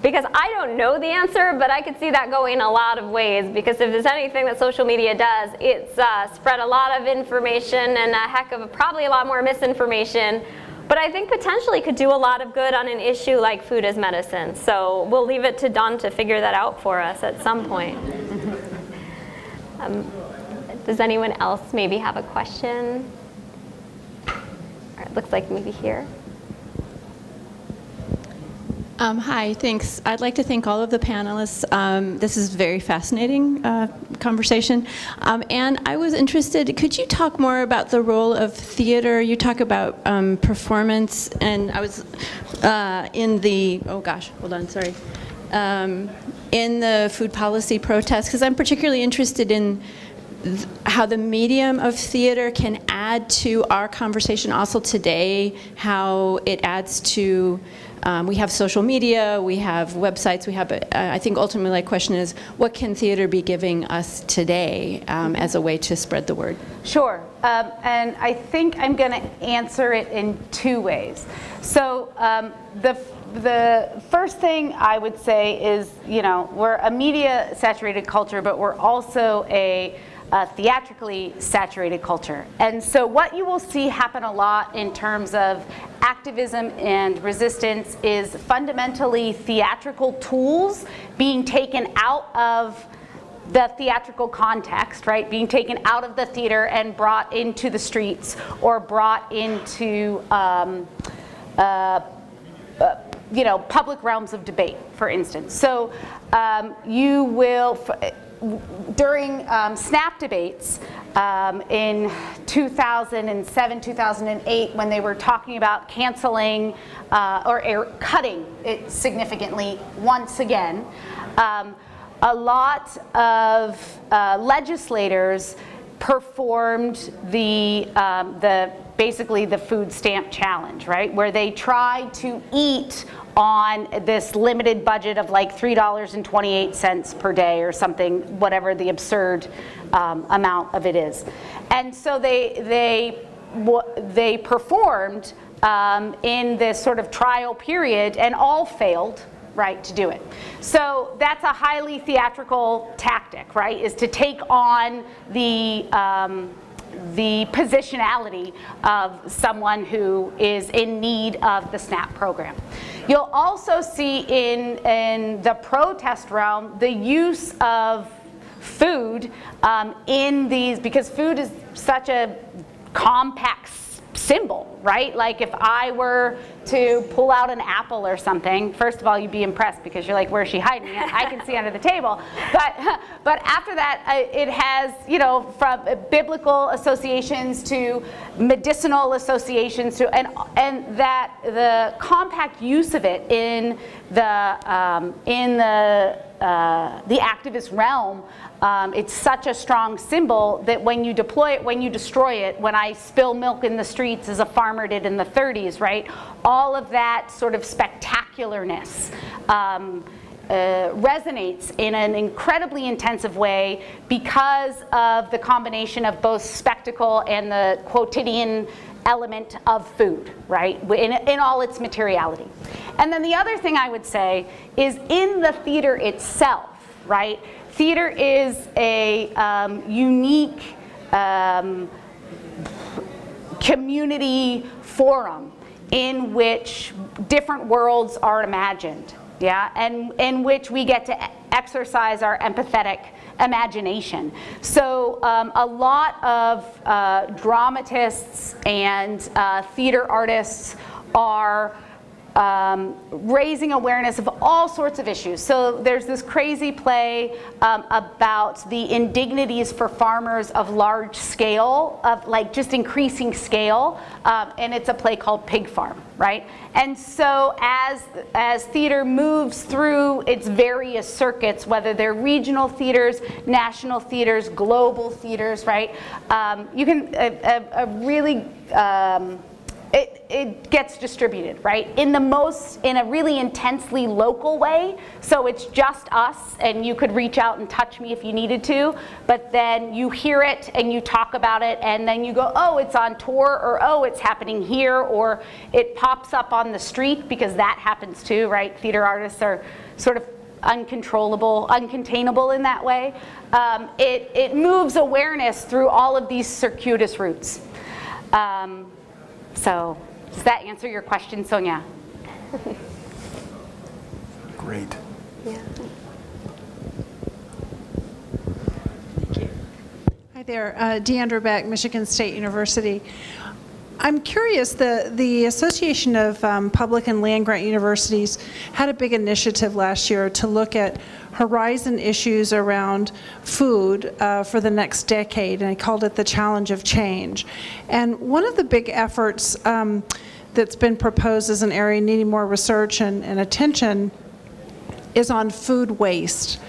Because I don't know the answer, but I could see that going a lot of ways. Because if there's anything that social media does, it's uh, spread a lot of information and a heck of a, probably a lot more misinformation. But I think potentially could do a lot of good on an issue like food as medicine. So we'll leave it to Dawn to figure that out for us at some point. um, does anyone else maybe have a question? Looks like maybe here. Um, hi, thanks. I'd like to thank all of the panelists. Um, this is very fascinating uh, conversation. Um, and I was interested, could you talk more about the role of theater? You talk about um, performance, and I was uh, in the, oh gosh, hold on, sorry. Um, in the food policy protest, because I'm particularly interested in how the medium of theater can add to our conversation also today, how it adds to, um, we have social media, we have websites, we have, uh, I think ultimately the question is, what can theater be giving us today um, as a way to spread the word? Sure, um, and I think I'm going to answer it in two ways. So um, the the first thing I would say is, you know, we're a media saturated culture, but we're also a uh, theatrically saturated culture. And so what you will see happen a lot in terms of activism and resistance is fundamentally theatrical tools being taken out of the theatrical context, right? Being taken out of the theater and brought into the streets or brought into, um, uh, uh, you know, public realms of debate, for instance. So um, you will, during um, SNAP debates um, in 2007, 2008, when they were talking about canceling uh, or, cutting it significantly once again, um, a lot of uh, legislators performed the, um, the basically the food stamp challenge, right? Where they tried to eat on this limited budget of like $3.28 per day or something, whatever the absurd um, amount of it is. And so they, they, they performed um, in this sort of trial period and all failed right, to do it. So that's a highly theatrical tactic, right, is to take on the, um, the positionality of someone who is in need of the SNAP program. You'll also see in, in the protest realm the use of food um, in these, because food is such a compact symbol, right? Like if I were to pull out an apple or something, first of all, you'd be impressed because you're like, where is she hiding it? I can see under the table. But, but after that, uh, it has, you know, from biblical associations to medicinal associations to, and, and that the compact use of it in the, um, in the, uh, the activist realm um, it's such a strong symbol that when you deploy it, when you destroy it, when I spill milk in the streets as a farmer did in the 30s, right? All of that sort of spectacularness um, uh, resonates in an incredibly intensive way because of the combination of both spectacle and the quotidian element of food, right, in, in all its materiality. And then the other thing I would say is in the theater itself, right, theater is a um, unique um, community forum in which different worlds are imagined, yeah, and in which we get to exercise our empathetic imagination. So um, a lot of uh, dramatists and uh, theater artists are um, raising awareness of all sorts of issues. So there's this crazy play um, about the indignities for farmers of large scale, of like just increasing scale, um, and it's a play called Pig Farm, right? And so as, as theater moves through its various circuits, whether they're regional theaters, national theaters, global theaters, right? Um, you can, a, a, a really, um, it, it gets distributed, right? In the most, in a really intensely local way. So it's just us, and you could reach out and touch me if you needed to. But then you hear it and you talk about it, and then you go, oh, it's on tour, or oh, it's happening here, or it pops up on the street because that happens too, right? Theater artists are sort of uncontrollable, uncontainable in that way. Um, it, it moves awareness through all of these circuitous routes. Um, so does that answer your question, Sonia? Great. Yeah. Hi there, uh, Deandra Beck, Michigan State University. I'm curious, the, the Association of um, Public and Land Grant Universities had a big initiative last year to look at horizon issues around food uh, for the next decade, and I called it the challenge of change. And one of the big efforts um, that's been proposed as an area needing more research and, and attention is on food waste.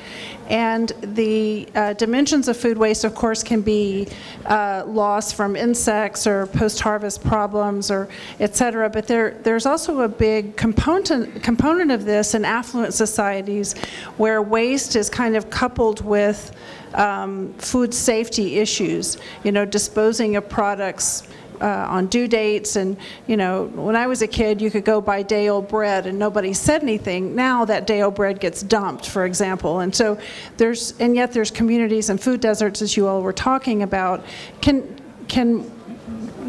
And the uh, dimensions of food waste, of course, can be uh, loss from insects or post-harvest problems or et cetera, but there, there's also a big component, component of this in affluent societies where waste is kind of coupled with um, food safety issues, you know, disposing of products uh, on due dates. And you know when I was a kid you could go buy day old bread and nobody said anything. Now that day old bread gets dumped for example. And so there's and yet there's communities and food deserts as you all were talking about. Can can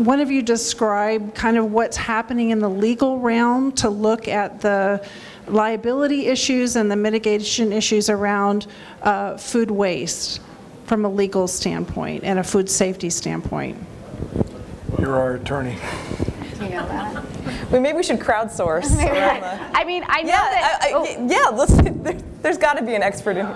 one of you describe kind of what's happening in the legal realm to look at the liability issues and the mitigation issues around uh, food waste from a legal standpoint and a food safety standpoint You're our attorney. Well, maybe we should crowdsource. around the- I mean, I know Yeah, that. I- I- oh. yeah. Let's. There, there's got to be an expert in.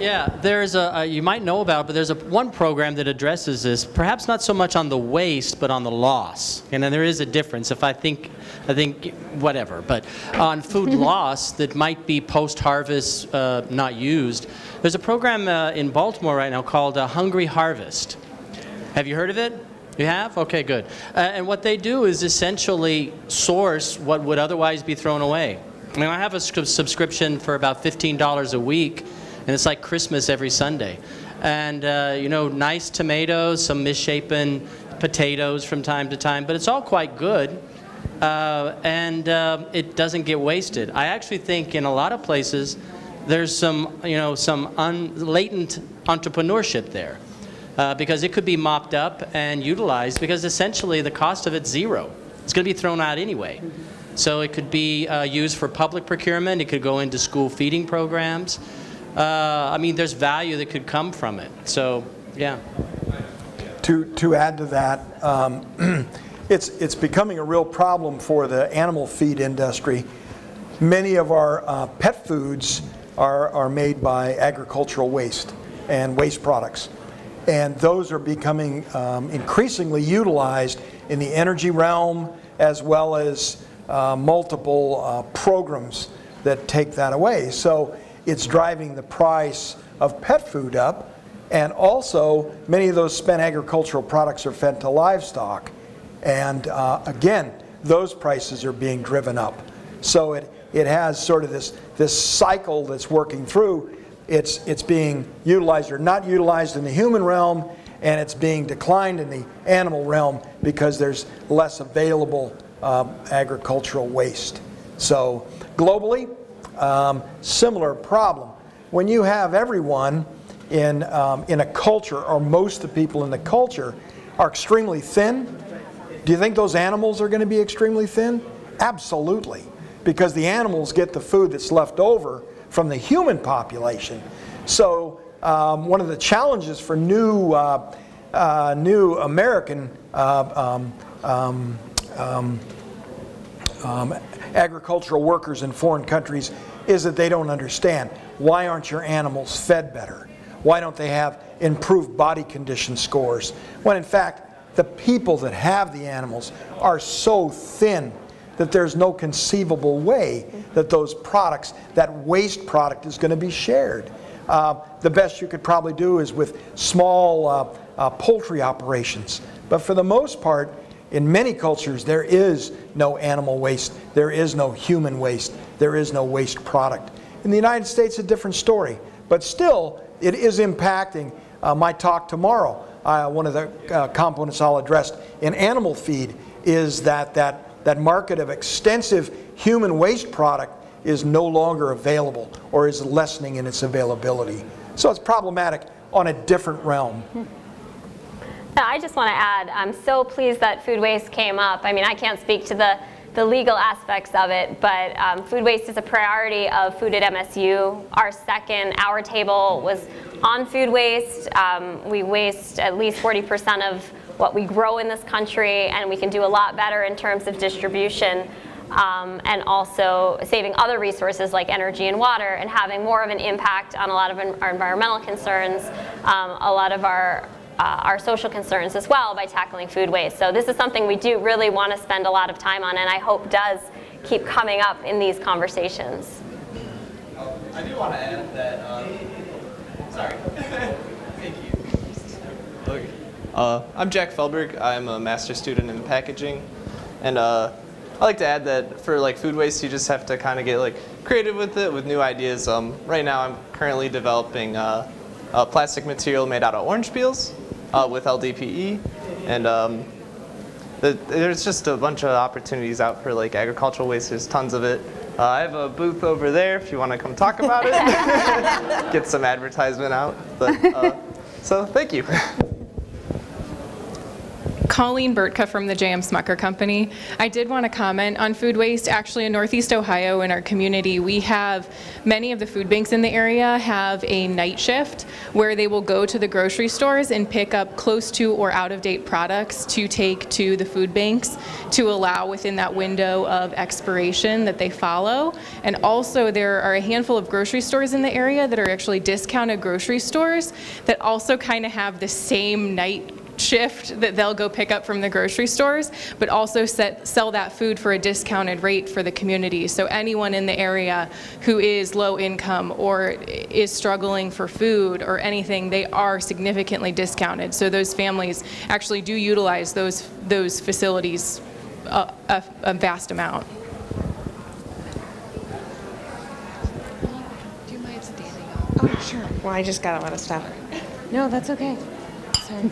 Yeah, there's a, uh, you might know about, it, but there's a one program that addresses this. Perhaps not so much on the waste, but on the loss. And then there is a difference. If I think, I think whatever, but on food loss that might be post-harvest uh, not used. There's a program uh, in Baltimore right now called uh, Hungry Harvest. Have you heard of it? You have? Okay, good. Uh, and what they do is essentially source what would otherwise be thrown away. I mean, I have a subscription for about $15 a week, and it's like Christmas every Sunday. And, uh, you know, nice tomatoes, some misshapen potatoes from time to time, but it's all quite good. Uh, and uh, it doesn't get wasted. I actually think in a lot of places there's some, you know, some un- latent entrepreneurship there uh, because it could be mopped up and utilized because essentially the cost of it's zero. It's going to be thrown out anyway. So it could be uh, used for public procurement. It could go into school feeding programs. Uh, I mean, there's value that could come from it. So, yeah. To, to add to that, um, it's, it's becoming a real problem for the animal feed industry. Many of our uh, pet foods are, are made by agricultural waste and waste products. And those are becoming um, increasingly utilized in the energy realm as well as uh, multiple uh, programs that take that away. So it's driving the price of pet food up. And also, many of those spent agricultural products are fed to livestock. And uh, again, those prices are being driven up. So it, it has sort of this, this cycle that's working through. It's, it's being utilized or not utilized in the human realm, and it's being declined in the animal realm because there's less available um, agricultural waste. So globally, um, similar problem. When you have everyone in, um, in a culture, or most of the people in the culture, are extremely thin, do you think those animals are going to be extremely thin? Absolutely. Because the animals get the food that's left over from the human population. So, um, one of the challenges for new, uh, uh, new American uh, um, um, um, agricultural workers in foreign countries is that they don't understand why aren't your animals fed better? Why don't they have improved body condition scores? When in fact, the people that have the animals are so thin that there's no conceivable way that those products, that waste product, is going to be shared. Uh, the best you could probably do is with small uh, uh, poultry operations. But for the most part, in many cultures, there is no animal waste, there is no human waste, there is no waste product. In the United States, a different story. But still, it is impacting uh, my talk tomorrow. Uh, one of the uh, components I'll address in animal feed is that, that that market of extensive human waste product is no longer available or is lessening in its availability. So it's problematic on a different realm. I just want to add, I'm so pleased that food waste came up. I mean, I can't speak to the, the legal aspects of it, but um, food waste is a priority of Food at MSU. Our second our table was on food waste. Um, we waste at least 40% of what we grow in this country, and we can do a lot better in terms of distribution. Um, and also saving other resources like energy and water and having more of an impact on a lot of our environmental concerns, um, a lot of our uh, our social concerns as well by tackling food waste. So this is something we do really want to spend a lot of time on and I hope does keep coming up in these conversations. I do want to add that, um, sorry. Thank you. Okay. Uh, I'm Jack Felberg. I'm a master's student in packaging. And uh, I like to add that for like food waste, you just have to kind of get like creative with it with new ideas. Um, right now, I'm currently developing uh, a plastic material made out of orange peels uh, with LDPE, and um, the, there's just a bunch of opportunities out for like agricultural waste. There's tons of it. Uh, I have a booth over there if you want to come talk about it. Get some advertisement out. But, uh, so thank you. Colleen Bertka from the J.M. Smucker Company. I did want to comment on food waste. Actually, in Northeast Ohio, in our community, we have many of the food banks in the area have a night shift where they will go to the grocery stores and pick up close to or out of date products to take to the food banks to allow within that window of expiration that they follow. And also, there are a handful of grocery stores in the area that are actually discounted grocery stores that also kind of have the same night shift that they'll go pick up from the grocery stores, but also set, sell that food for a discounted rate for the community. So anyone in the area who is low income or is struggling for food or anything, they are significantly discounted. So those families actually do utilize those, those facilities a, a, a vast amount. Oh, sure. Well, I just got a lot of stuff. No, that's okay. Sorry.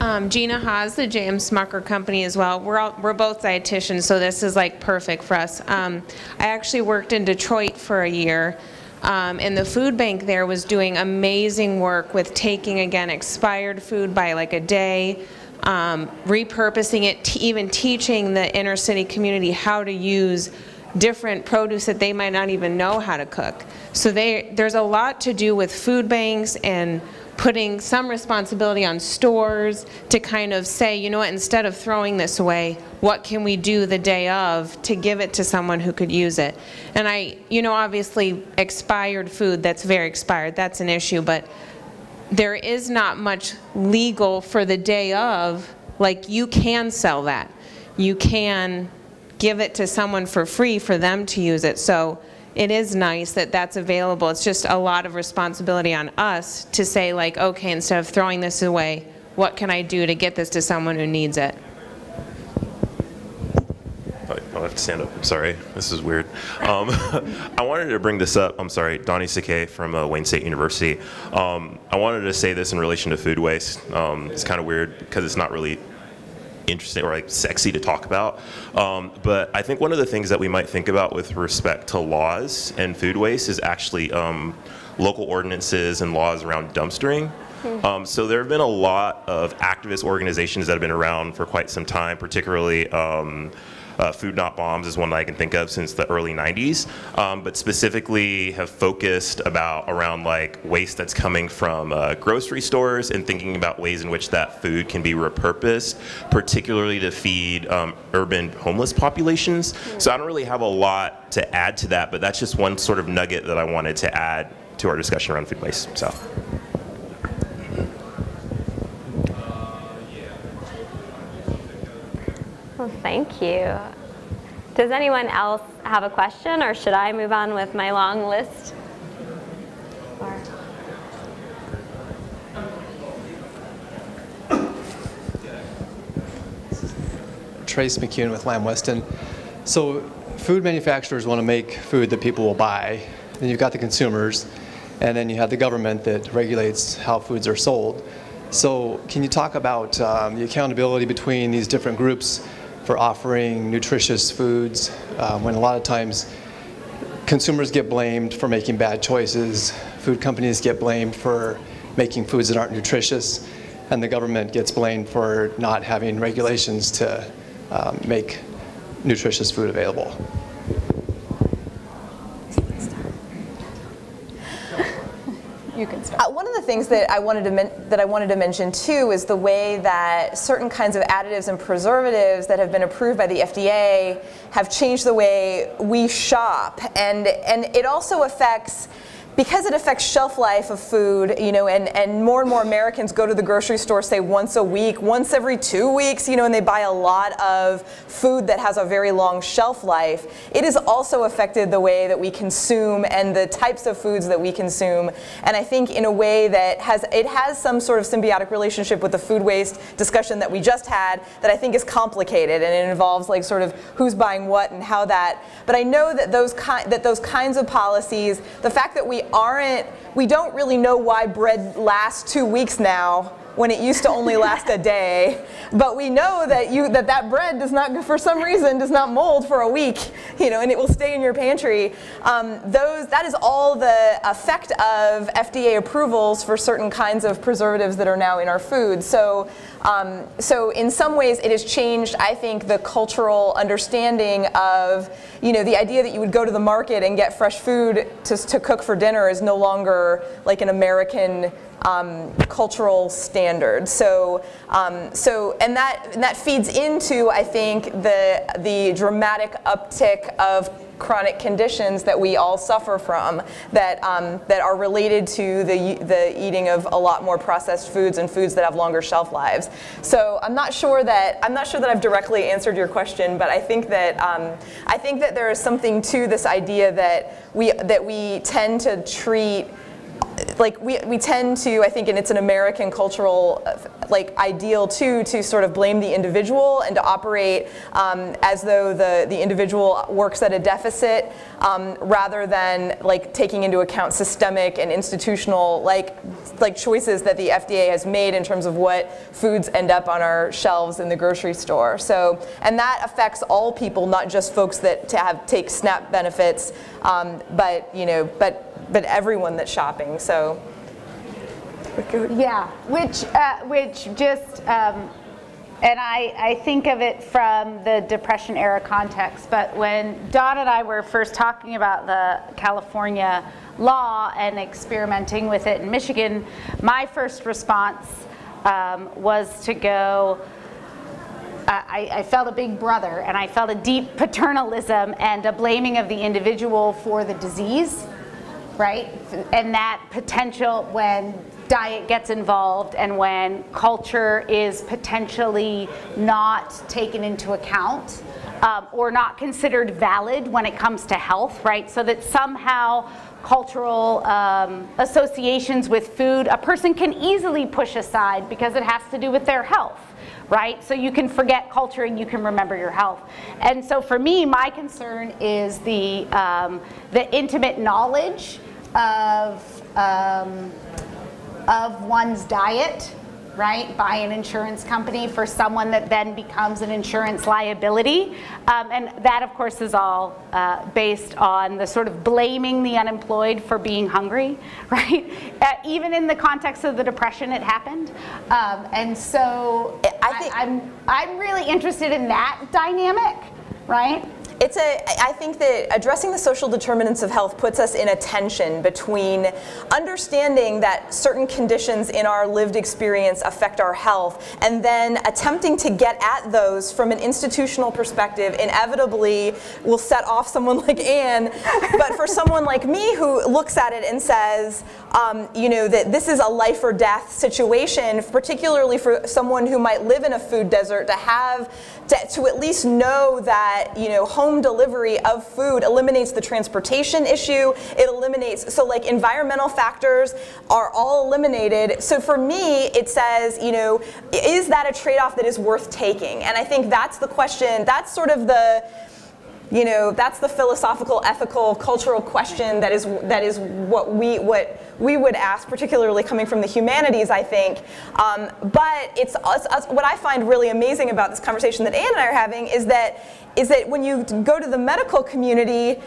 Um, Gina Haas, the James Smucker Company as well. We're, all, we're both dietitians, so this is like perfect for us. Um, I actually worked in Detroit for a year, um, and the food bank there was doing amazing work with taking, again, expired food by like a day, um, repurposing it, even teaching the inner city community how to use different produce that they might not even know how to cook. So they, there's a lot to do with food banks and putting some responsibility on stores to kind of say, you know what, instead of throwing this away, what can we do the day of to give it to someone who could use it? And I, you know, obviously expired food that's very expired, that's an issue, but there is not much legal for the day of, like you can sell that. You can give it to someone for free for them to use it. So it is nice that that's available. It's just a lot of responsibility on us to say like, okay, instead of throwing this away, what can I do to get this to someone who needs it? I'll have to stand up. I'm sorry. This is weird. Um, I wanted to bring this up. I'm sorry. Donnie Sakay from uh, Wayne State University. Um, I wanted to say this in relation to food waste. Um, it's kind of weird because it's not really interesting or like sexy to talk about. Um, but I think one of the things that we might think about with respect to laws and food waste is actually um, local ordinances and laws around dumpstering. Um, so there have been a lot of activist organizations that have been around for quite some time, particularly um, uh, Food Not Bombs is one that I can think of since the early 90s, um, but specifically have focused about around like waste that's coming from uh, grocery stores and thinking about ways in which that food can be repurposed, particularly to feed um, urban homeless populations. So I don't really have a lot to add to that, but that's just one sort of nugget that I wanted to add to our discussion around food waste. So. Well, thank you. Does anyone else have a question, or should I move on with my long list? Or- Trace McCune with Lamb Weston. So, food manufacturers want to make food that people will buy. Then you've got the consumers, and then you have the government that regulates how foods are sold. So, can you talk about um, the accountability between these different groups for offering nutritious foods um, when a lot of times consumers get blamed for making bad choices, food companies get blamed for making foods that aren't nutritious, and the government gets blamed for not having regulations to um, make nutritious food available. You can start. Uh, one of the things that I wanted to that I wanted to mention too is the way that certain kinds of additives and preservatives that have been approved by the FDA have changed the way we shop, and and it also affects because it affects shelf life of food, you know, and, and more and more Americans go to the grocery store, say once a week, once every two weeks, you know, and they buy a lot of food that has a very long shelf life. It has also affected the way that we consume and the types of foods that we consume. And I think in a way that has, it has some sort of symbiotic relationship with the food waste discussion that we just had that I think is complicated and it involves like sort of who's buying what and how that. But I know that those, ki- that those kinds of policies, the fact that we aren't, we don't really know why bread lasts two weeks now when it used to only last a day. But we know that you that that bread does not, for some reason, does not mold for a week, you know, and it will stay in your pantry. Um, those that is all the effect of FDA approvals for certain kinds of preservatives that are now in our food. So. Um, so in some ways, it has changed. I think the cultural understanding of, you know, the idea that you would go to the market and get fresh food to, to cook for dinner is no longer like an American um, cultural standard. So, um, so and that and that feeds into I think the the dramatic uptick of chronic conditions that we all suffer from that um, that are related to the the eating of a lot more processed foods and foods that have longer shelf lives. So I'm not sure that I'm not sure that I've directly answered your question, but I think that um, I think that there is something to this idea that we that we tend to treat like we, we tend to, I think, and it's an American cultural uh, like ideal too, to sort of blame the individual and to operate um, as though the, the individual works at a deficit um, rather than like taking into account systemic and institutional like like choices that the FDA has made in terms of what foods end up on our shelves in the grocery store. So, and that affects all people, not just folks that to have take SNAP benefits, um, but you know, but but everyone that's shopping. So. Yeah, which uh, which just um, and I, I think of it from the Depression era context. But when Dawn and I were first talking about the California law and experimenting with it in Michigan, my first response um, was to go. I, I, felt a big brother and I felt a deep paternalism and a blaming of the individual for the disease, right? And that potential when diet gets involved and when culture is potentially not taken into account um, or not considered valid when it comes to health, right? So that somehow cultural um, associations with food a person can easily push aside because it has to do with their health right? So you can forget culture and you can remember your health. And so for me, my concern is the, um, the intimate knowledge of, um, of one's diet right, by an insurance company for someone that then becomes an insurance liability. Um, and that, of course, is all uh, based on the sort of blaming the unemployed for being hungry, right? Uh, even in the context of the Depression, it happened. Um, and so I think I, I'm, I'm really interested in that dynamic, right? It's a, I think that addressing the social determinants of health puts us in a tension between understanding that certain conditions in our lived experience affect our health and then attempting to get at those from an institutional perspective inevitably will set off someone like Anne. But for someone like me who looks at it and says, um, you know, that this is a life or death situation, particularly for someone who might live in a food desert, to have, to, to at least know that, you know, home delivery of food eliminates the transportation issue. It eliminates, so like environmental factors are all eliminated. So for me, it says, you know, is that a trade-off that is worth taking? And I think that's the question, that's sort of the, you know, that's the philosophical, ethical, cultural question that is that is what we what we would ask, particularly coming from the humanities, I think. Um, but it's us, what I find really amazing about this conversation that Anne and I are having is that is that when you go to the medical community,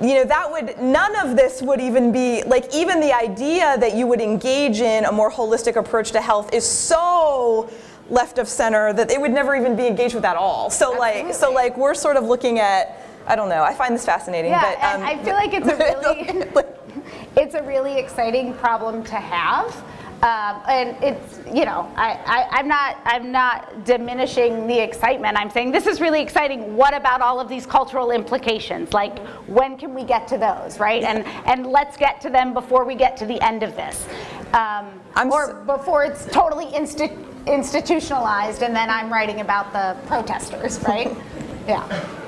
you know, that would, none of this would even be, like, even the idea that you would engage in a more holistic approach to health is so left of center that it would never even be engaged with at all. So, Absolutely. like, so, like, we're sort of looking at, I don't know, I find this fascinating. Yeah, but, um, I feel like it's a really, it's a really exciting problem to have. Um, and it's you know I, I, am not I'm not diminishing the excitement. I'm saying this is really exciting. What about all of these cultural implications? Like when can we get to those, right? And and let's get to them before we get to the end of this, um, or before it's totally insti- institutionalized, and then I'm writing about the protesters, right? yeah.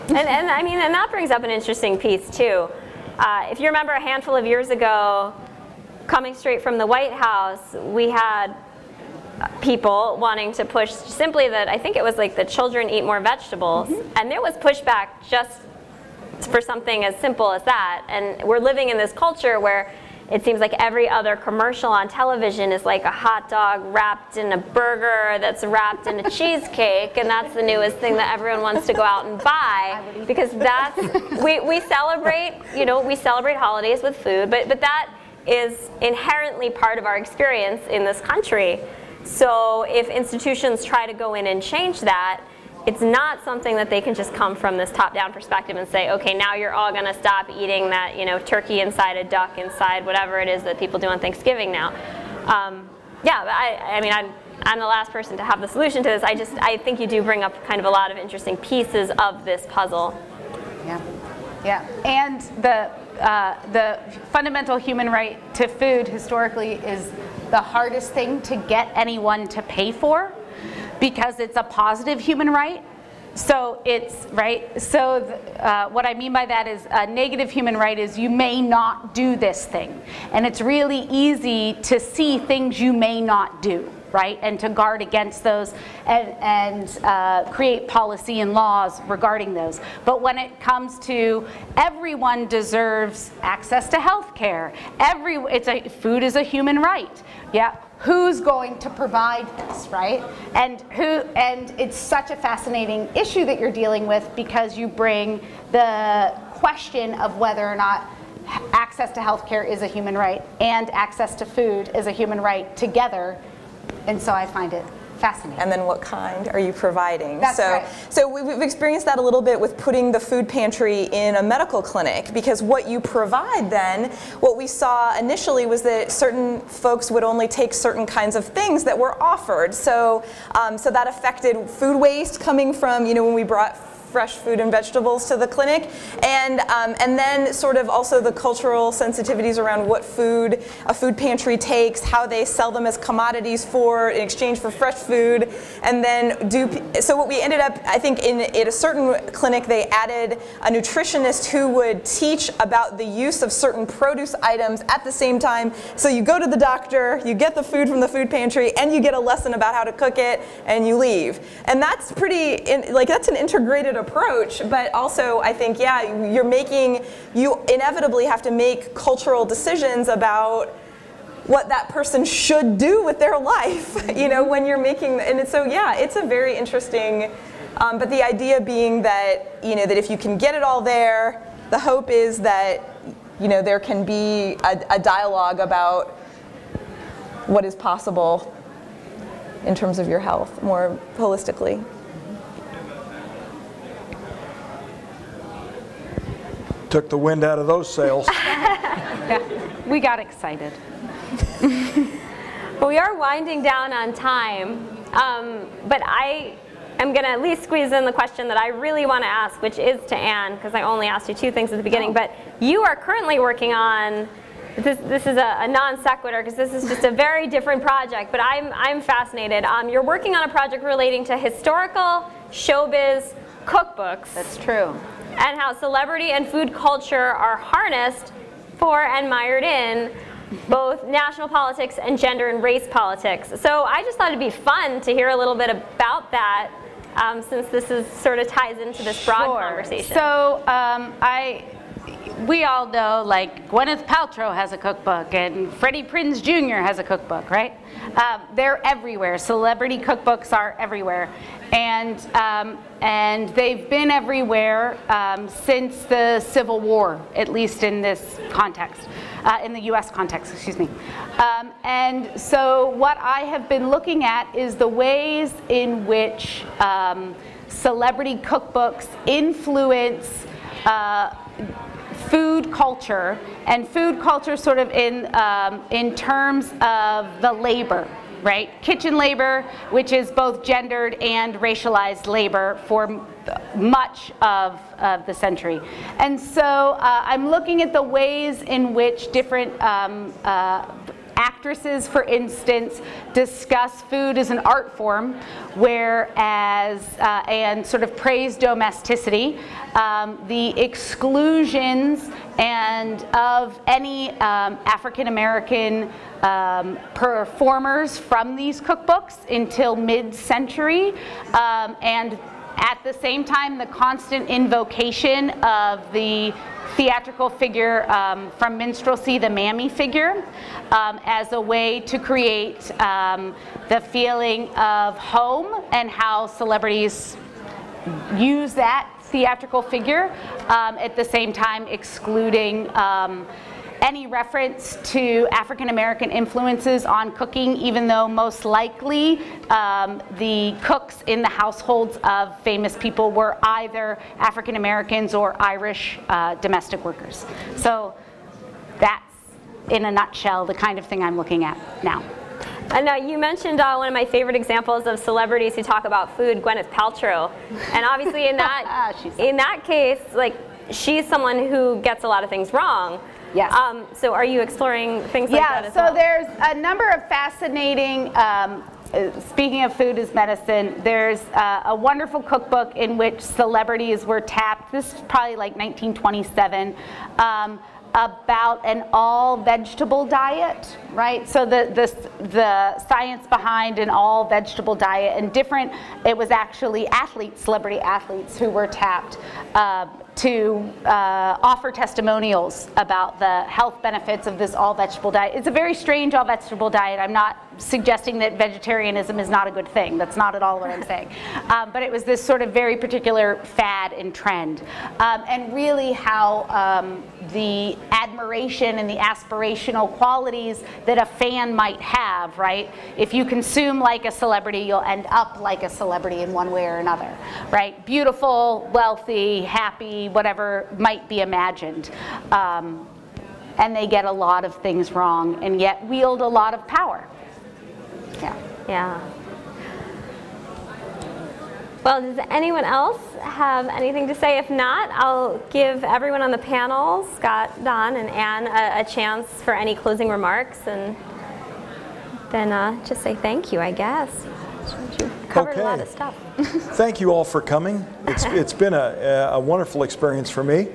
And and I mean and that brings up an interesting piece too. Uh, if you remember a handful of years ago, coming straight from the White House, we had people wanting to push simply that I think it was like the children eat more vegetables, mm -hmm. and there was pushback just for something as simple as that. And we're living in this culture where it seems like every other commercial on television is like a hot dog wrapped in a burger that's wrapped in a cheesecake, and that's the newest thing that everyone wants to go out and buy because that's we, we celebrate you know we celebrate holidays with food, but but that is inherently part of our experience in this country. So if institutions try to go in and change that, it's not something that they can just come from this top-down perspective and say, okay, now you're all going to stop eating that, you know, turkey inside a duck inside whatever it is that people do on Thanksgiving now. Um, yeah, I, I mean, I'm, I'm the last person to have the solution to this. I just, I think you do bring up kind of a lot of interesting pieces of this puzzle. Yeah, yeah, and the uh, the fundamental human right to food historically is the hardest thing to get anyone to pay for because it's a positive human right. So it's, right, so uh, what I mean by that is a negative human right is you may not do this thing. And it's really easy to see things you may not do right? And to guard against those and, and uh, create policy and laws regarding those. But when it comes to everyone deserves access to health care, every, it's a, food is a human right. Yeah, who's going to provide this, right? And who and it's such a fascinating issue that you're dealing with because you bring the question of whether or not access to health care is a human right and access to food is a human right together and so I find it fascinating. And then what kind are you providing? That's so, right. So we've experienced that a little bit with putting the food pantry in a medical clinic because what you provide then, what we saw initially was that certain folks would only take certain kinds of things that were offered. So, um, so that affected food waste coming from, you know, when we brought fresh food and vegetables to the clinic, and um, and then sort of also the cultural sensitivities around what food a food pantry takes, how they sell them as commodities for in exchange for fresh food, and then do. So what we ended up, I think, in at a certain clinic, they added a nutritionist who would teach about the use of certain produce items at the same time. So you go to the doctor, you get the food from the food pantry, and you get a lesson about how to cook it, and you leave. And that's pretty, like that's an integrated approach, but also I think, yeah, you're making, you inevitably have to make cultural decisions about what that person should do with their life, you know, when you're making, and so yeah, it's a very interesting, um, but the idea being that, you know, that if you can get it all there, the hope is that, you know, there can be a, a dialogue about what is possible in terms of your health more holistically. Took the wind out of those sails. we got excited. well, we are winding down on time, um, but I am going to at least squeeze in the question that I really want to ask, which is to Anne, because I only asked you two things at the beginning. Oh. But you are currently working on this, this is a, a non sequitur because this is just a very different project, but I'm, I'm fascinated. Um, you're working on a project relating to historical showbiz cookbooks. That's true. And how celebrity and food culture are harnessed for and mired in both national politics and gender and race politics. So I just thought it'd be fun to hear a little bit about that um, since this is sort of ties into this broad sure. conversation. So um, I we all know like Gwyneth Paltrow has a cookbook and Freddie Prinze Jr. has a cookbook, right? Um, they're everywhere. Celebrity cookbooks are everywhere. And, um, and they've been everywhere um, since the Civil War, at least in this context, uh, in the US context, excuse me. Um, and so what I have been looking at is the ways in which um, celebrity cookbooks influence uh, food culture, and food culture sort of in, um, in terms of the labor, right? Kitchen labor, which is both gendered and racialized labor for much of, of the century. And so uh, I'm looking at the ways in which different um, uh, actresses, for instance, discuss food as an art form, whereas, uh, and sort of praise domesticity, um, the exclusions and of any um, African American um, performers from these cookbooks until mid-century, um, and at the same time, the constant invocation of the theatrical figure um, from minstrelsy, the mammy figure, um, as a way to create um, the feeling of home and how celebrities use that theatrical figure, um, at the same time excluding um, any reference to African American influences on cooking, even though most likely um, the cooks in the households of famous people were either African Americans or Irish uh, domestic workers. So that's, in a nutshell, the kind of thing I'm looking at now. And uh, you mentioned uh, one of my favorite examples of celebrities who talk about food, Gwyneth Paltrow. And obviously in that, in that case, like, she's someone who gets a lot of things wrong. Yes. Um, so are you exploring things like yeah, that as so well? there's a number of fascinating, um, uh, speaking of food as medicine, there's uh, a wonderful cookbook in which celebrities were tapped. This is probably like 1927. Um, about an all vegetable diet, right? So the, the, the science behind an all vegetable diet and different, it was actually athletes, celebrity athletes who were tapped uh, to uh, offer testimonials about the health benefits of this all vegetable diet. It's a very strange all vegetable diet. I'm not suggesting that vegetarianism is not a good thing. That's not at all what I'm saying. Um, but it was this sort of very particular fad and trend. Um, and really how um, the admiration and the aspirational qualities that a fan might have, right? If you consume like a celebrity, you'll end up like a celebrity in one way or another, right? Beautiful, wealthy, happy, whatever might be imagined. Um, and they get a lot of things wrong and yet wield a lot of power. Yeah. Yeah. Well, does anyone else have anything to say? If not, I'll give everyone on the panel, Scott, Dawn, and Anne, a, a chance for any closing remarks, and then uh, just say thank you, I guess. You covered a lot Okay. of stuff. Thank you all for coming. It's, it's been a, a wonderful experience for me.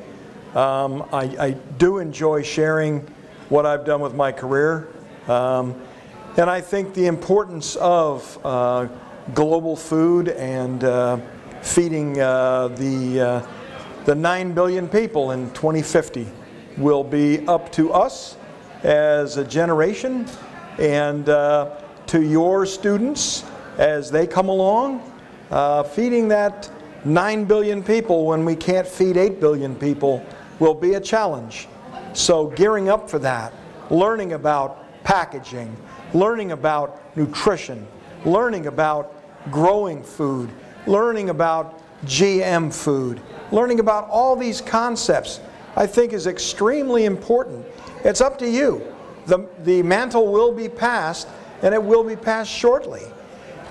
Um, I, I do enjoy sharing what I've done with my career. Um, and I think the importance of uh, global food and uh, feeding uh, the, uh, the 9 billion people in 2050 will be up to us as a generation and uh, to your students as they come along. Uh, feeding that 9 billion people when we can't feed 8 billion people will be a challenge. So, gearing up for that, learning about packaging, learning about nutrition, learning about growing food, learning about GM food, learning about all these concepts, I think is extremely important. It's up to you. The, the mantle will be passed, and it will be passed shortly.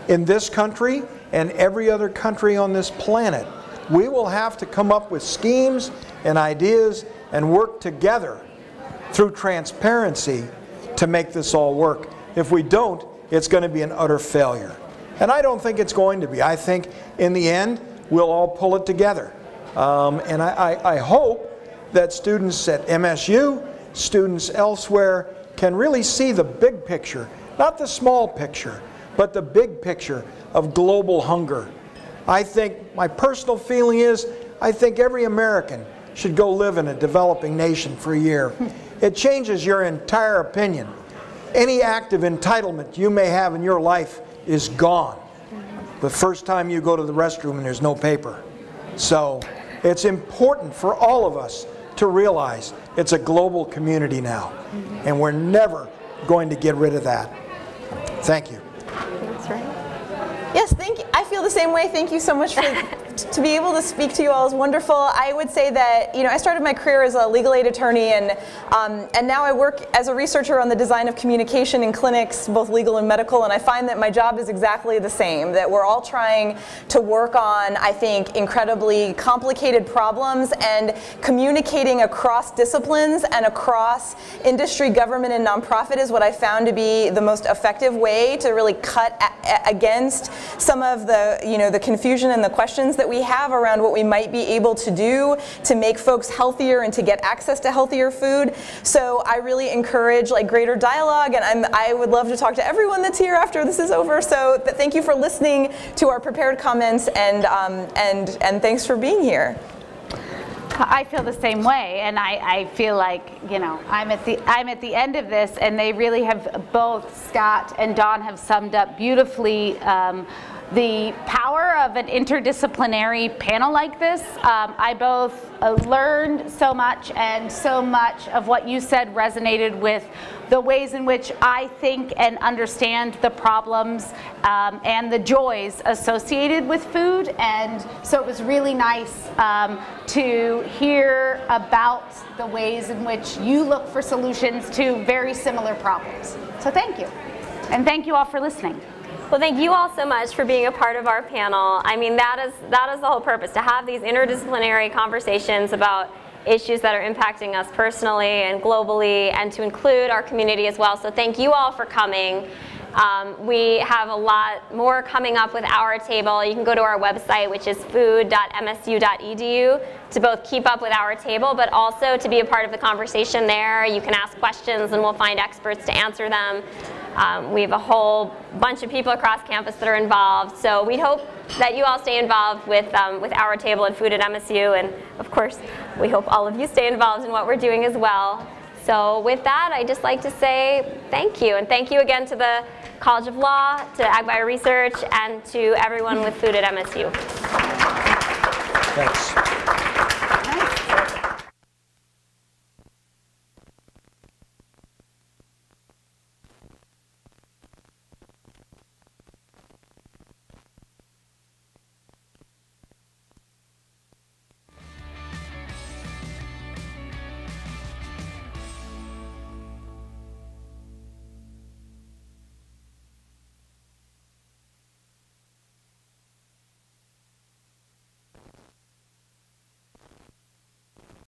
In this country and every other country on this planet, we will have to come up with schemes and ideas and work together through transparency to make this all work. If we don't, it's going to be an utter failure. And I don't think it's going to be. I think in the end, we'll all pull it together. Um, and I, I, I hope that students at MSU, students elsewhere, can really see the big picture, not the small picture, but the big picture of global hunger. I think my personal feeling is I think every American should go live in a developing nation for a year. It changes your entire opinion. Any act of entitlement you may have in your life is gone the first time you go to the restroom and there's no paper. So it's important for all of us to realize it's a global community now, and we're never going to get rid of that. Thank you. That's right. Yes, thank you. I feel the same way. Thank you so much for to be able to speak to you all is wonderful. I would say that you know I started my career as a legal aid attorney, and um, and now I work as a researcher on the design of communication in clinics, both legal and medical. And I find that my job is exactly the same. That we're all trying to work on, I think, incredibly complicated problems and communicating across disciplines and across industry, government, and nonprofit is what I found to be the most effective way to really cut against some of the you know the confusion and the questions that we have around what we might be able to do to make folks healthier and to get access to healthier food. So I really encourage like greater dialogue, and I'm, I would love to talk to everyone that's here after this is over. So th- thank you for listening to our prepared comments, and um, and and thanks for being here. I feel the same way, and I, I feel like you know I'm at the I'm at the end of this, and they really have both Scott and Dawn have summed up beautifully. Um, the power of an interdisciplinary panel like this. Um, I both uh, learned so much, and so much of what you said resonated with the ways in which I think and understand the problems um, and the joys associated with food. And so it was really nice um, to hear about the ways in which you look for solutions to very similar problems. So thank you. And thank you all for listening. Well, thank you all so much for being a part of our panel. I mean, that is that is the whole purpose to have these interdisciplinary conversations about issues that are impacting us personally and globally, and to include our community as well. So, thank you all for coming. Um, we have a lot more coming up with our table. You can go to our website, which is food.msu.edu, to both keep up with our table, but also to be a part of the conversation there. You can ask questions, and we'll find experts to answer them. Um, we have a whole bunch of people across campus that are involved. So we hope that you all stay involved with, um, with our table and food at MSU. And of course, we hope all of you stay involved in what we're doing as well. So with that, I'd just like to say thank you. And thank you again to the College of Law, to AgBio Research, and to everyone with food at MSU. Thanks.